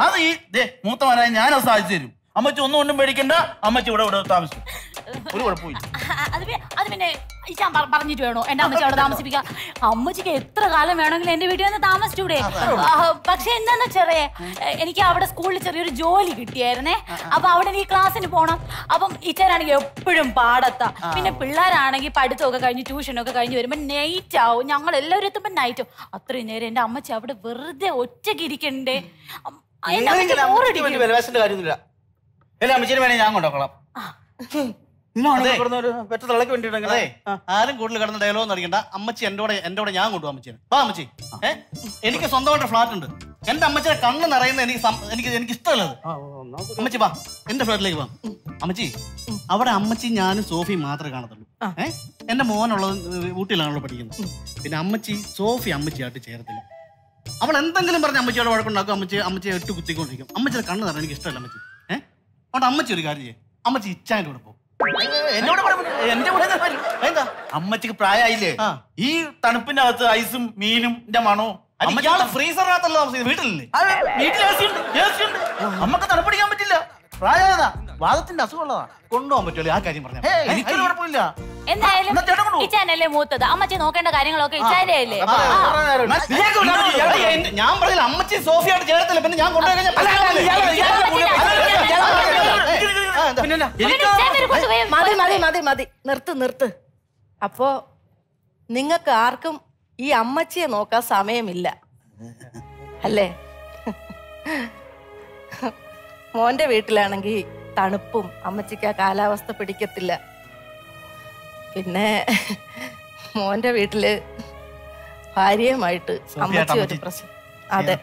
അത് ഈ ദേ, മൂത്തവനായി ഞാനത് സാധിച്ചു തരും. അമ്മച്ചി ഒന്നും ഒന്നും പേടിക്കണ്ട. അമ്മച്ചി ഇവിടെ ഇവിടെ താമസിക്കും. ഒരു കുഴപ്പമില്ല അത് പിന്നെ ഇച്ചാൻ പറഞ്ഞിട്ട് വേണോ? എന്റെ അമ്മച്ചി അവിടെ താമസിപ്പിക്കാം. അമ്മച്ചിക്ക് എത്ര കാലം വേണമെങ്കിലും എന്റെ വീട്ടിൽ വന്ന് താമസിച്ചൂടെ? പക്ഷെ എന്താന്ന് ചെറിയ എനിക്ക് അവിടെ സ്കൂളിൽ ചെറിയൊരു ജോലി കിട്ടിയായിരുന്നേ. അപ്പൊ അവിടെ എനിക്ക് ക്ലാസ്സിന് പോണം. അപ്പം ഇച്ചാരാണെങ്കിൽ എപ്പോഴും പാടത്താ. പിന്നെ പിള്ളേരാണെങ്കിൽ പഠിത്തമൊക്കെ കഴിഞ്ഞ് ട്യൂഷനൊക്കെ കഴിഞ്ഞ് വരുമ്പോൾ നൈറ്റ് ആവും. ഞങ്ങൾ എല്ലാവരും എത്തുമ്പോ നൈറ്റ് ആവും. അത്രയും നേരം എന്റെ അമ്മച്ചി അവിടെ വെറുതെ ഒറ്റയ്ക്ക് ഇരിക്കണ്ടേ? അം- എന്റെ എന്റെ അമ്മച്ചിനെ വേണേ ഞാൻ കൊണ്ടുപോകണം പെറ്റ തള്ളക്ക് വേണ്ടിട്ട് ആരും കൂടുതൽ കിടന്ന് ഡയലോഗ് അടിക്കണ്ട. അമ്മച്ചി എന്റെ കൂടെ എന്റെ കൂടെ ഞാൻ കൊണ്ടുപോകാം അമ്മച്ചി. വാ അമ്മച്ചി. എനിക്ക് സ്വന്തമായിട്ട് ഫ്ലാറ്റ് ഉണ്ട്. എന്റെ അമ്മച്ചിയുടെ കണ്ണ് നിറയുന്ന എനിക്ക് എനിക്ക് എനിക്ക് ഇഷ്ടമല്ലത് അമ്മച്ചി വാ. എന്റെ ഫ്ലാറ്റിലേക്ക് വാ. അമ്മച്ചി അവിടെ അമ്മച്ചി ഞാനും സോഫിയും മാത്രമേ കാണത്തുള്ളൂ. ഏഹ് എന്റെ മോനുള്ളത് ഊട്ടിയിലാണല്ലോ പഠിക്കുന്നത്. പിന്നെ അമ്മച്ചി സോഫി അമ്മച്ചിയായിട്ട് ചേർത്തില്ല അവൾ എന്തെങ്കിലും പറഞ്ഞ അമ്മച്ചിയോട് വഴക്കുണ്ടാക്കും. അമ്മച്ചി അമ്മച്ചിയെ ഇട്ട് കുത്തിക്കൊണ്ടിരിക്കും. അമ്മച്ചിയുടെ കണ്ണ് നിറയാൻ എനിക്ക് ഇഷ്ടമല്ല അമ്മച്ചി. അതുകൊണ്ട് അമ്മച്ചി ഒരു കാര്യം ചെയ്യും. അമ്മച്ചി ഇച്ചാന്റെ കൂടെ പോകും. എന്നോട് എന്റെ കൂടെ എന്താ അമ്മച്ചിക്ക് പ്രായമായില്ലേ ഈ തണുപ്പിന്റെ അകത്ത് ഐസും മീനും മണവും ഇയാൾ ഫ്രീസറിനകത്തല്ല താമസിക്കുന്നത്? വീട്ടിലല്ലേ? വീട്ടിൽ. അമ്മയ്ക്ക് തണുപ്പിടിക്കാൻ പറ്റില്ല. വാദത്തിന്റെ അസുഖമുള്ളതാ. കൊണ്ടുപോകാൻ പറ്റുമല്ലോ ആ കാര്യം കുഴപ്പമില്ല. എന്തായാലും ഇച്ചാനല്ലേ മൂത്തത്. അമ്മച്ചി നോക്കേണ്ട കാര്യങ്ങളൊക്കെ ഇച്ചാന്റെ അല്ലേ? ഞാൻ പറഞ്ഞില്ല അമ്മച്ചി ചേർത്തില്ല പിന്നെ ഞാൻ കൊണ്ടുപോയി മതി മതി മതി മതി. നിർത്ത് നിർത്ത്. അപ്പോ നിങ്ങൾക്ക് ആർക്കും ഈ അമ്മച്ചിയെ നോക്കാൻ സമയമില്ല. അല്ലേ? മോന്റെ വീട്ടിലാണെങ്കിൽ തണുപ്പും അമ്മച്ചിക്ക് ആ കാലാവസ്ഥ പിടിക്കത്തില്ല. പിന്നെ മോന്റെ വീട്ടിൽ ഭാര്യയുമായിട്ട് അമ്മച്ചി ഒരു പ്രശ്നം. അതെ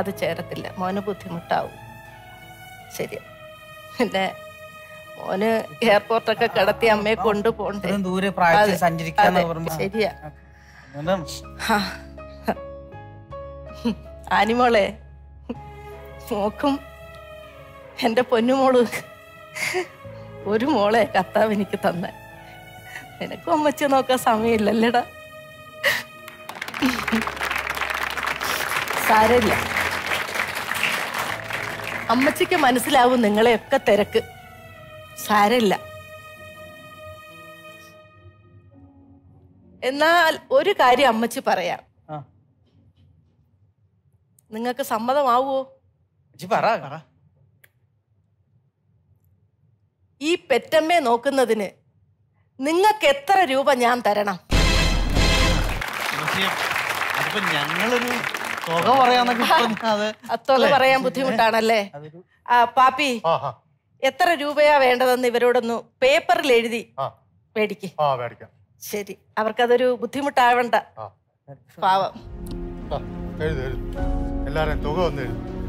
അത് ചേരത്തില്ല. മോന് ബുദ്ധിമുട്ടാവും. ശരി പിന്നെ മോന് എയർപോർട്ടൊക്കെ കിടത്തി അമ്മയെ കൊണ്ടുപോണ്ടേ ശരിയാ. ആനിമോളെ മോക്കും എന്റെ പൊന്നുമോൾ. ഒരു മോളെ കർത്താവ് എനിക്ക് തന്നെ. നിനക്കും അമ്മച്ചി നോക്കാൻ സമയമില്ലല്ലേടാ. സാരമില്ല. അമ്മച്ചിക്ക് മനസ്സിലാവും നിങ്ങളെയൊക്കെ തിരക്ക്. സാരമില്ല. എന്നാൽ ഒരു കാര്യം അമ്മച്ചി പറയാം. നിങ്ങൾക്ക് സമ്മതമാവോ? പറ. ഈ പെറ്റമ്മയെ നോക്കുന്നതിന് നിങ്ങൾക്ക് എത്ര രൂപ ഞാൻ തരണം? അതിപ്പോ ഞങ്ങളൊരു തുക പറയാന്നൊക്കെ പറയാൻ ബുദ്ധിമുട്ടാണല്ലേ? ആ പാപ്പി എത്ര രൂപയാ വേണ്ടതെന്ന് ഇവരോടൊന്ന് പേപ്പറിൽ എഴുതി മേടിക്ക്. ആ മേടിക്കാം. ശരി. അവർക്കതൊരു ബുദ്ധിമുട്ടാവണ്ട. പാവം. ആ, എഴുത് എഴുത്. എല്ലാരും തുക ഒന്ന് എഴുതി.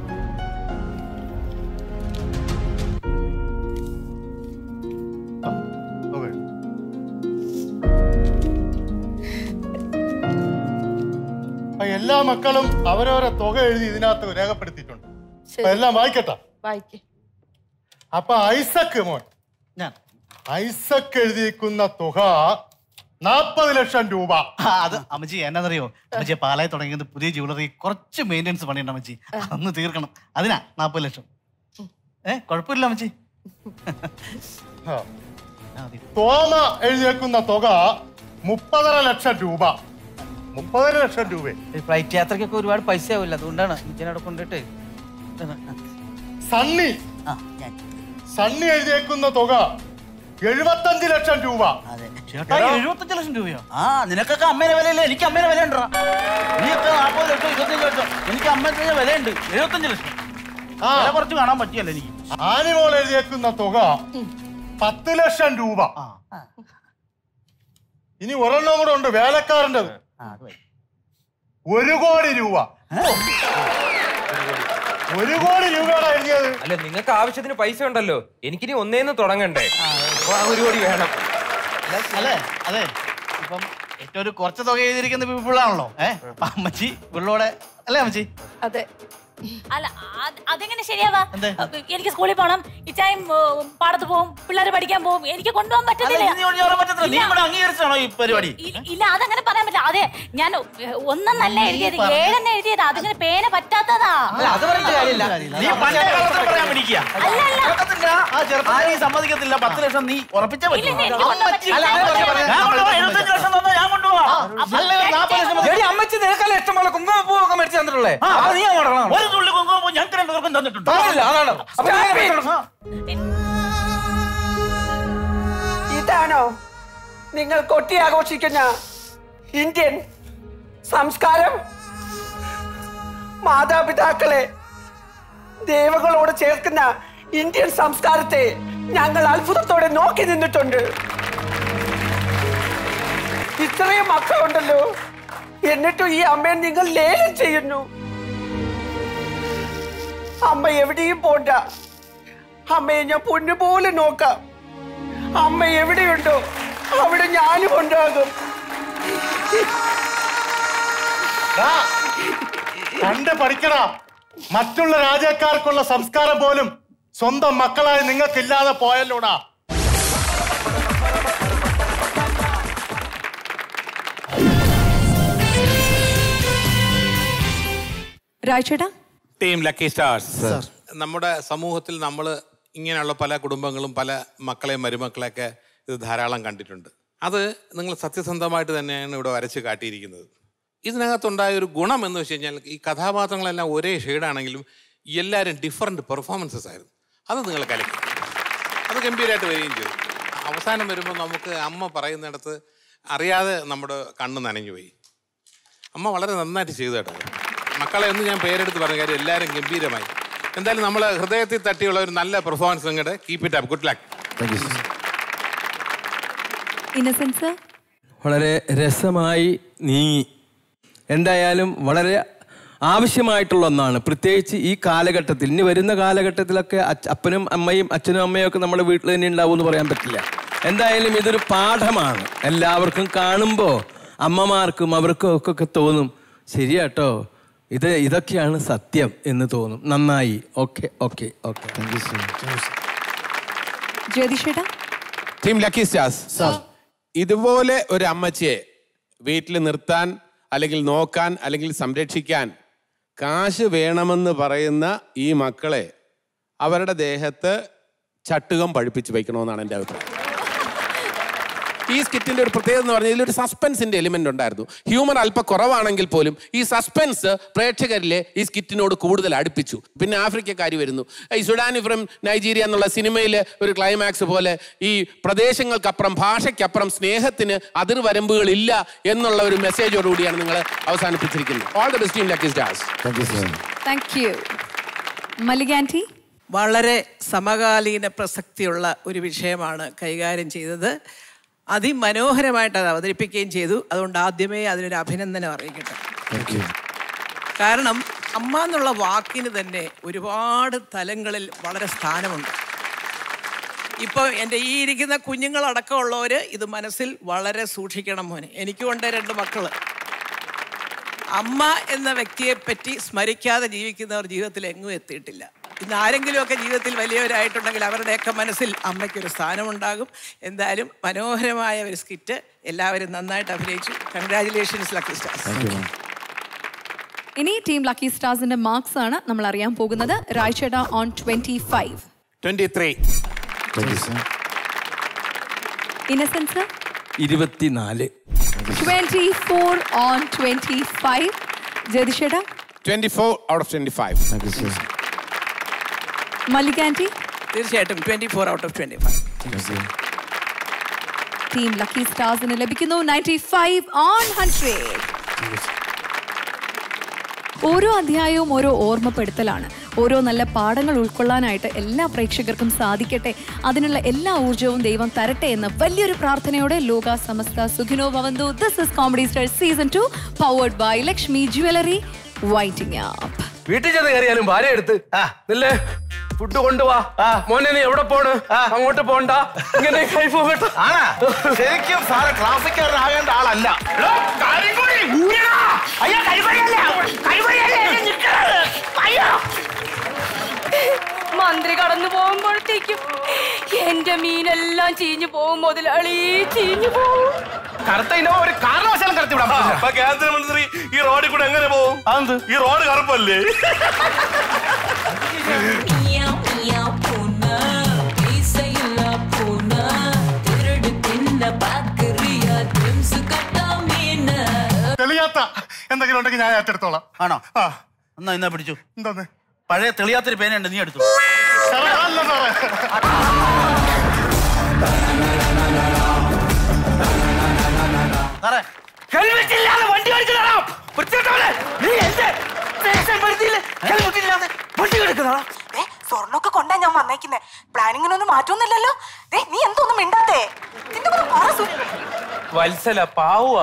എല്ലാ മക്കളും അവരവരെ തുക എഴുതി ഇതിനകത്ത് രേഖപ്പെടുത്തിയിട്ടുണ്ട്. അപ്പൊ എല്ലാം വായിക്കട്ടെ? വായിക്ക്. അപ്പൊ ഐസക്ക് മോൻ ഞാൻ. ഐസക്ക് എഴുതിയിരിക്കുന്ന തുക നാൽപ്പത് ലക്ഷം രൂപ. ആ, അത് അമ്മജി എന്നാന്നറിയോ? അമ്മജി പാലായി തുടങ്ങിയത് പുതിയ ജ്വല്ലറി കുറച്ച് മെയിന്റെനൻസ് പണിയുണ്ട് അമ്മജി അന്ന് തീർക്കണം. അതിനാ നാൽപ്പത് ലക്ഷം. ഏ കുഴപ്പമില്ല അമ്മജി തോമ എഴുതിയേക്കുന്ന തുക മുപ്പതര ലക്ഷം രൂപ. മുപ്പതര ലക്ഷം രൂപ. ഫ്ലൈറ്റ് യാത്രക്കൊക്കെ ഒരുപാട് പൈസ ആവില്ല അതുകൊണ്ടാണ് അവിടെ കൊണ്ടിട്ട് സണ്ണി. സണ്ണി എഴുതിയേക്കുന്ന തുക എഴുപത്തഞ്ച് ലക്ഷം രൂപ. ചേട്ടാ എഴുപത്തഞ്ച് ലക്ഷം രൂപയോ? ആ നിനക്കൊക്കെ അമ്മേനെ വിലയില്ല? എനിക്ക് അമ്മേനെ വില ഉണ്ടോ നീയൊക്കെ നാൽപ്പത് ലക്ഷം ഇരുപത്തഞ്ച് ലക്ഷം എനിക്ക് അമ്മേനെ വിലയുണ്ട്. എഴുപത്തഞ്ച് ലക്ഷം. വില കുറച്ച് കാണാൻ പറ്റിയല്ല എനിക്ക്? ആനിമോൾ എഴുതിയേക്കുന്ന തുക പത്ത് ലക്ഷം രൂപ. ഇനി ഒരെണ്ണം കൂടെ ഉണ്ട്. വേലക്കാരന്റെ ഒരു കോടി രൂപ. ഒരു കോടി രൂപയാണ് എഴുതിയത്? അല്ല നിങ്ങൾക്ക് ആവശ്യത്തിന് പൈസ ഉണ്ടല്ലോ. എനിക്കിനി ഒന്നേന്ന് തുടങ്ങണ്ടേ? അപ്പൊ ആ ഒരു കോടി വേണം. അല്ലേ അതെ. ഇപ്പം ഏറ്റവും ഒരു കുറച്ച് തുക എഴുതിയിരിക്കുന്ന പിള്ളാണല്ലോ ഏഹ് അമ്മച്ചി പിള്ളോടെ അല്ലേ അമ്മച്ചി? അതെ. അല്ല അത് അതെങ്ങനെ ശരിയാവാ? എനിക്ക് സ്കൂളിൽ പോകണം ഇച്ചായും പാടത്ത് പോവും പിള്ളേരെ പഠിക്കാൻ പോവും എനിക്ക് കൊണ്ടുപോകാൻ പറ്റുന്നില്ല പറ്റത്തില്ല. നീ ഇവിടെ അംഗീകരിച്ചാണോ ഈ പരിപാടി? ഇല്ല അതങ്ങനെ പറയാൻ പറ്റില്ല. അതെ ഞാൻ ഒന്നല്ല എഴുതിയത്. ഏഴെന്നെ എഴുതിയത്. അതിങ്ങനെ പേന പറ്റാത്തതാ. സമ്മതിക്കത്തില്ല. പത്ത് ലക്ഷം നീ ഉറപ്പിച്ച അമ്മച്ചി- നിനക്കല്ല ഇഷ്ടം പോലെ കുങ്കുമപ്പൂവൊക്കെ മേടിച്ച് തന്നിട്ടുള്ളേ? ആ, നീ കൊടുക്കണം. തുള്ളി കുങ്കുമപ്പൂ ഞങ്ങൾക്ക് രണ്ടുപേർക്കും തന്നിട്ടുണ്ട്. അതാണ്. അപ്പൊ? ഇതാണോ നിങ്ങൾ കൊട്ടി ആഘോഷിക്കുന്ന ഇന്ത്യൻ സംസ്കാരം? മാതാപിതാക്കളെ ദേവകളോട് ചേർക്കുന്ന ഇന്ത്യൻ സംസ്കാരത്തെ ഞങ്ങൾ അത്ഭുതത്തോടെ നോക്കി നിന്നിട്ടുണ്ട്. ഇത്രയും മക്കളുണ്ടല്ലോ. എന്നിട്ടും ഈ അമ്മയെ നിങ്ങൾ ലേലം ചെയ്യുന്നു. അമ്മ എവിടെയും പോണ്ട. അമ്മയെ ഞാൻ പൊന്നുപോലെ നോക്കാം. അമ്മ എവിടെയുണ്ടോ അവിടെ ഞാനും ഉണ്ടാകും. കണ്ട് പഠിക്കണ മറ്റുള്ള രാജാക്കാർക്കുള്ള സംസ്കാരം പോലും സ്വന്തം മക്കളായി നിങ്ങൾക്കില്ലാതെ പോയല്ലോടാ. രാജേട്ടാ ടീം ലക്കി സ്റ്റാർസ് നമ്മുടെ സമൂഹത്തിൽ നമ്മൾ ഇങ്ങനെയുള്ള പല കുടുംബങ്ങളും പല മക്കളെയും മരുമക്കളെയൊക്കെ ഇത് ധാരാളം കണ്ടിട്ടുണ്ട്. അത് നിങ്ങൾ സത്യസന്ധമായിട്ട് തന്നെയാണ് ഇവിടെ വരച്ച് കാട്ടിയിരിക്കുന്നത്. ഇതിനകത്തുണ്ടായ ഒരു ഗുണം എന്ന് വെച്ച് കഴിഞ്ഞാൽ ഈ കഥാപാത്രങ്ങളെല്ലാം ഒരേ ഷെയ്ഡാണെങ്കിലും എല്ലാവരും ഡിഫറെന്റ് പെർഫോമൻസസ് ആയിരുന്നു. അത് നിങ്ങൾ കലക്കി. അത് ഗംഭീരമായിട്ട് വരികയും ചെയ്തു. അവസാനം വരുമ്പോൾ നമുക്ക് അമ്മ പറയുന്നിടത്ത് അറിയാതെ നമ്മുടെ കണ്ണ് നനഞ്ഞുപോയി. അമ്മ വളരെ നന്നായിട്ട് ചെയ്തു കേട്ടോ. മക്കളെ ഒന്ന് ഞാൻ പേരെടുത്ത് പറഞ്ഞ കാര്യം എല്ലാവരും ഗംഭീരമായി. എന്തായാലും നമ്മൾ ഹൃദയത്തിൽ തട്ടിയുള്ള ഒരു നല്ല പെർഫോമൻസ് നിങ്ങളുടെ keep it up good luck innocence വളരെ രസമായി നീങ്ങി എന്തായാലും വളരെ ആവശ്യമായിട്ടുള്ള ഒന്നാണ്. പ്രത്യേകിച്ച് ഈ കാലഘട്ടത്തിൽ ഇനി വരുന്ന കാലഘട്ടത്തിലൊക്കെ അപ്പനും അമ്മയും അച്ഛനും അമ്മയും ഒക്കെ നമ്മുടെ വീട്ടിൽ തന്നെ ഉണ്ടാവും എന്ന് പറയാൻ പറ്റില്ല. എന്തായാലും ഇതൊരു പാഠമാണ്. എല്ലാവർക്കും കാണുമ്പോൾ അമ്മമാർക്കും അവർക്കും ഒക്കെ ഒക്കെ തോന്നും. ശരിയാട്ടോ? ഇത് ഇതൊക്കെയാണ് സത്യം എന്ന് തോന്നും. നന്നായി. Okay okay okay thank you so much ജ്യോതിഷേട്ടാ? Team lucky stars ഇതുപോലെ ഒരു അമ്മച്ചിയെ വീട്ടിൽ നിർത്താൻ അല്ലെങ്കിൽ നോക്കാൻ അല്ലെങ്കിൽ സംരക്ഷിക്കാൻ കാശ് വേണമെന്ന് പറയുന്ന ഈ മക്കളെ അവരുടെ ദേഹത്ത് ചട്ടുകം പഴിപ്പിച്ച് വയ്ക്കണമെന്നാണ് എന്റെ അഭിപ്രായം. ഈ സ്കിറ്റിന്റെ ഒരു പ്രത്യേകത എന്ന് പറഞ്ഞാൽ ഇതിലൊരു സസ്പെൻസിന്റെ എലിമെന്റ് ഉണ്ടായിരുന്നു. ഹ്യൂമർ അല്പം കുറവാണെങ്കിൽ പോലും ഈ സസ്പെൻസ് പ്രേക്ഷകരിലെ ഈ സ്കിറ്റിനോട് കൂടുതൽ അടുപ്പിച്ചു. പിന്നെ ആഫ്രിക്കക്കാരി വരുന്നു. ഈ സുഡാനി ഫ്രം നൈജീരിയ എന്നുള്ള സിനിമയിലെ ഒരു ക്ലൈമാക്സ് പോലെ ഈ പ്രദേശങ്ങൾക്കപ്പുറം ഭാഷയ്ക്കപ്പുറം സ്നേഹത്തിന് അതിർവരമ്പുകളില്ല എന്നുള്ള ഒരു മെസ്സേജോടുകൂടിയാണ് നിങ്ങൾ അവസാനിപ്പിച്ചിരിക്കുന്നത്. All the best in lucky stars thank you Mallika aunty വളരെ സമകാലീന പ്രസക്തിയുള്ള ഒരു വിഷയമാണ് കൈകാര്യം ചെയ്തത്. അതിമനോഹരമായിട്ട് അത് അവതരിപ്പിക്കുകയും ചെയ്തു. അതുകൊണ്ട് ആദ്യമേ അതിനൊരു അഭിനന്ദനം അറിയിക്കട്ടെ. കാരണം അമ്മ എന്നുള്ള വാക്കിന് തന്നെ ഒരുപാട് തലങ്ങളിൽ വളരെ സ്ഥാനമുണ്ട്. ഇപ്പോൾ എന്റെ ഈ ഇരിക്കുന്ന കുഞ്ഞുങ്ങളടക്കമുള്ളവർ ഇത് മനസ്സിൽ വളരെ സൂക്ഷിക്കണം മോനെ. എനിക്കുണ്ട് രണ്ട് മക്കൾ. അമ്മ എന്ന വ്യക്തിയെ പറ്റി സ്മരിക്കാതെ ജീവിക്കുന്നവർ ജീവിതത്തിൽ എങ്ങും എത്തിയിട്ടില്ല. ഇന്ന് ആരെങ്കിലുമൊക്കെ ജീവിതത്തിൽ വലിയവരായിട്ടുണ്ടെങ്കിൽ അവരുടെയൊക്കെ മനസ്സിൽ അമ്മയ്ക്കൊരു സ്ഥാനമുണ്ടാകും. എന്തായാലും മനോഹരമായ ഒരു സ്കിറ്റ് എല്ലാവരും നന്നായിട്ട് അഭിനയിച്ചു. കൺഗ്രാചുലേഷൻസ് ലക്കി സ്റ്റാർസ് ഇനി ടീം ലക്കി സ്റ്റാർസിന്റെ മാർക്സ് ആണ് നമ്മൾ അറിയാൻ പോകുന്നത്. രായ്ചേട്ട on twenty five twenty three innocence ഇരുപത്തിനാല്. Twenty four on twenty five ജതിഷേട twenty four out of twenty five Mallika aunty തീർച്ചയായിട്ടും. Twenty four out of twenty five team lucky സ്റ്റാർസിന് ലഭിക്കുന്നു ninety five on hundred ഓരോ അധ്യായവും ഓരോ ഓർമ്മപ്പെടുത്തലാണ്. ഓരോ നല്ല പാഠങ്ങൾ ഉൾക്കൊള്ളാനായിട്ട് എല്ലാ പ്രേക്ഷകർക്കും സാധിക്കട്ടെ. അതിനുള്ള എല്ലാ ഊർജവും ദൈവം തരട്ടെ എന്ന വലിയൊരു പ്രാർത്ഥനയോടെ ലോക സമസ്ത സുഖിനോ ഭവന്തു. This is comedy star season two powered by Lakshmi jewellery waiting ആപ്പ് വീട്ടിൽ ചെന്ന് കയറിയാലും ഭാര്യ എടുത്ത് നില്ലേ. ഫുഡ് കൊണ്ടുവാ. മോനെ നീ എവിടെ പോണ്? അങ്ങോട്ട് പോണ്ട. ഇങ്ങനെ കൈ പോകട്ടെ. ആണാ? ശരിക്കും സാറ് ആളല്ല. അയ്യോ, മന്ത്രി കടന്നു പോകുമ്പോഴത്തേക്കും എന്റെ മീനെല്ലാം ചീഞ്ഞു പോകും. മുതലാളി ചീഞ്ഞു പോകും. ഒരു കാരണവശാലും കടത്തി വിടാൻ പറ്റില്ല. അപ്പൊ കേന്ദ്രമന്ത്രി ഈ റോഡിൽ കൂടെ എങ്ങനെ പോകും? ഈ റോഡ് കറുപ്പല്ലേ? തെളിയാത്ത എന്തെങ്കിലും ഉണ്ടെങ്കിൽ ഞാൻ ഏറ്റെടുത്തോളാം. ആണോ? എന്നാ എന്നാ പിടിച്ചു? എന്താന്ന്? പഴയ തെളിയാത്തൊരു പേനയുണ്ട് നീ എടുത്തു. സാറേ. ഹെൽമെറ്റ് ഇല്ലാതെ വണ്ടി ഓടിക്കുന്നതാണോ വൃത്തികെട്ടവനെ. നീ എന്റെ സ്റ്റേഷൻ പരിധിയിൽ ഹെൽമെറ്റ് ഇല്ലാതെ വണ്ടി എടുക്കുന്നതാണോ സ്വർണൊക്കെ കൊണ്ടാ ഞാൻ വന്നേക്കുന്നേ. പ്ലാനിങ്ങിനൊന്നും മാറ്റൊന്നുമില്ലല്ലോ. ദേ, നീ എന്തൊന്നും മിണ്ടാത്തേ. നിന്റെ വത്സല പാവുക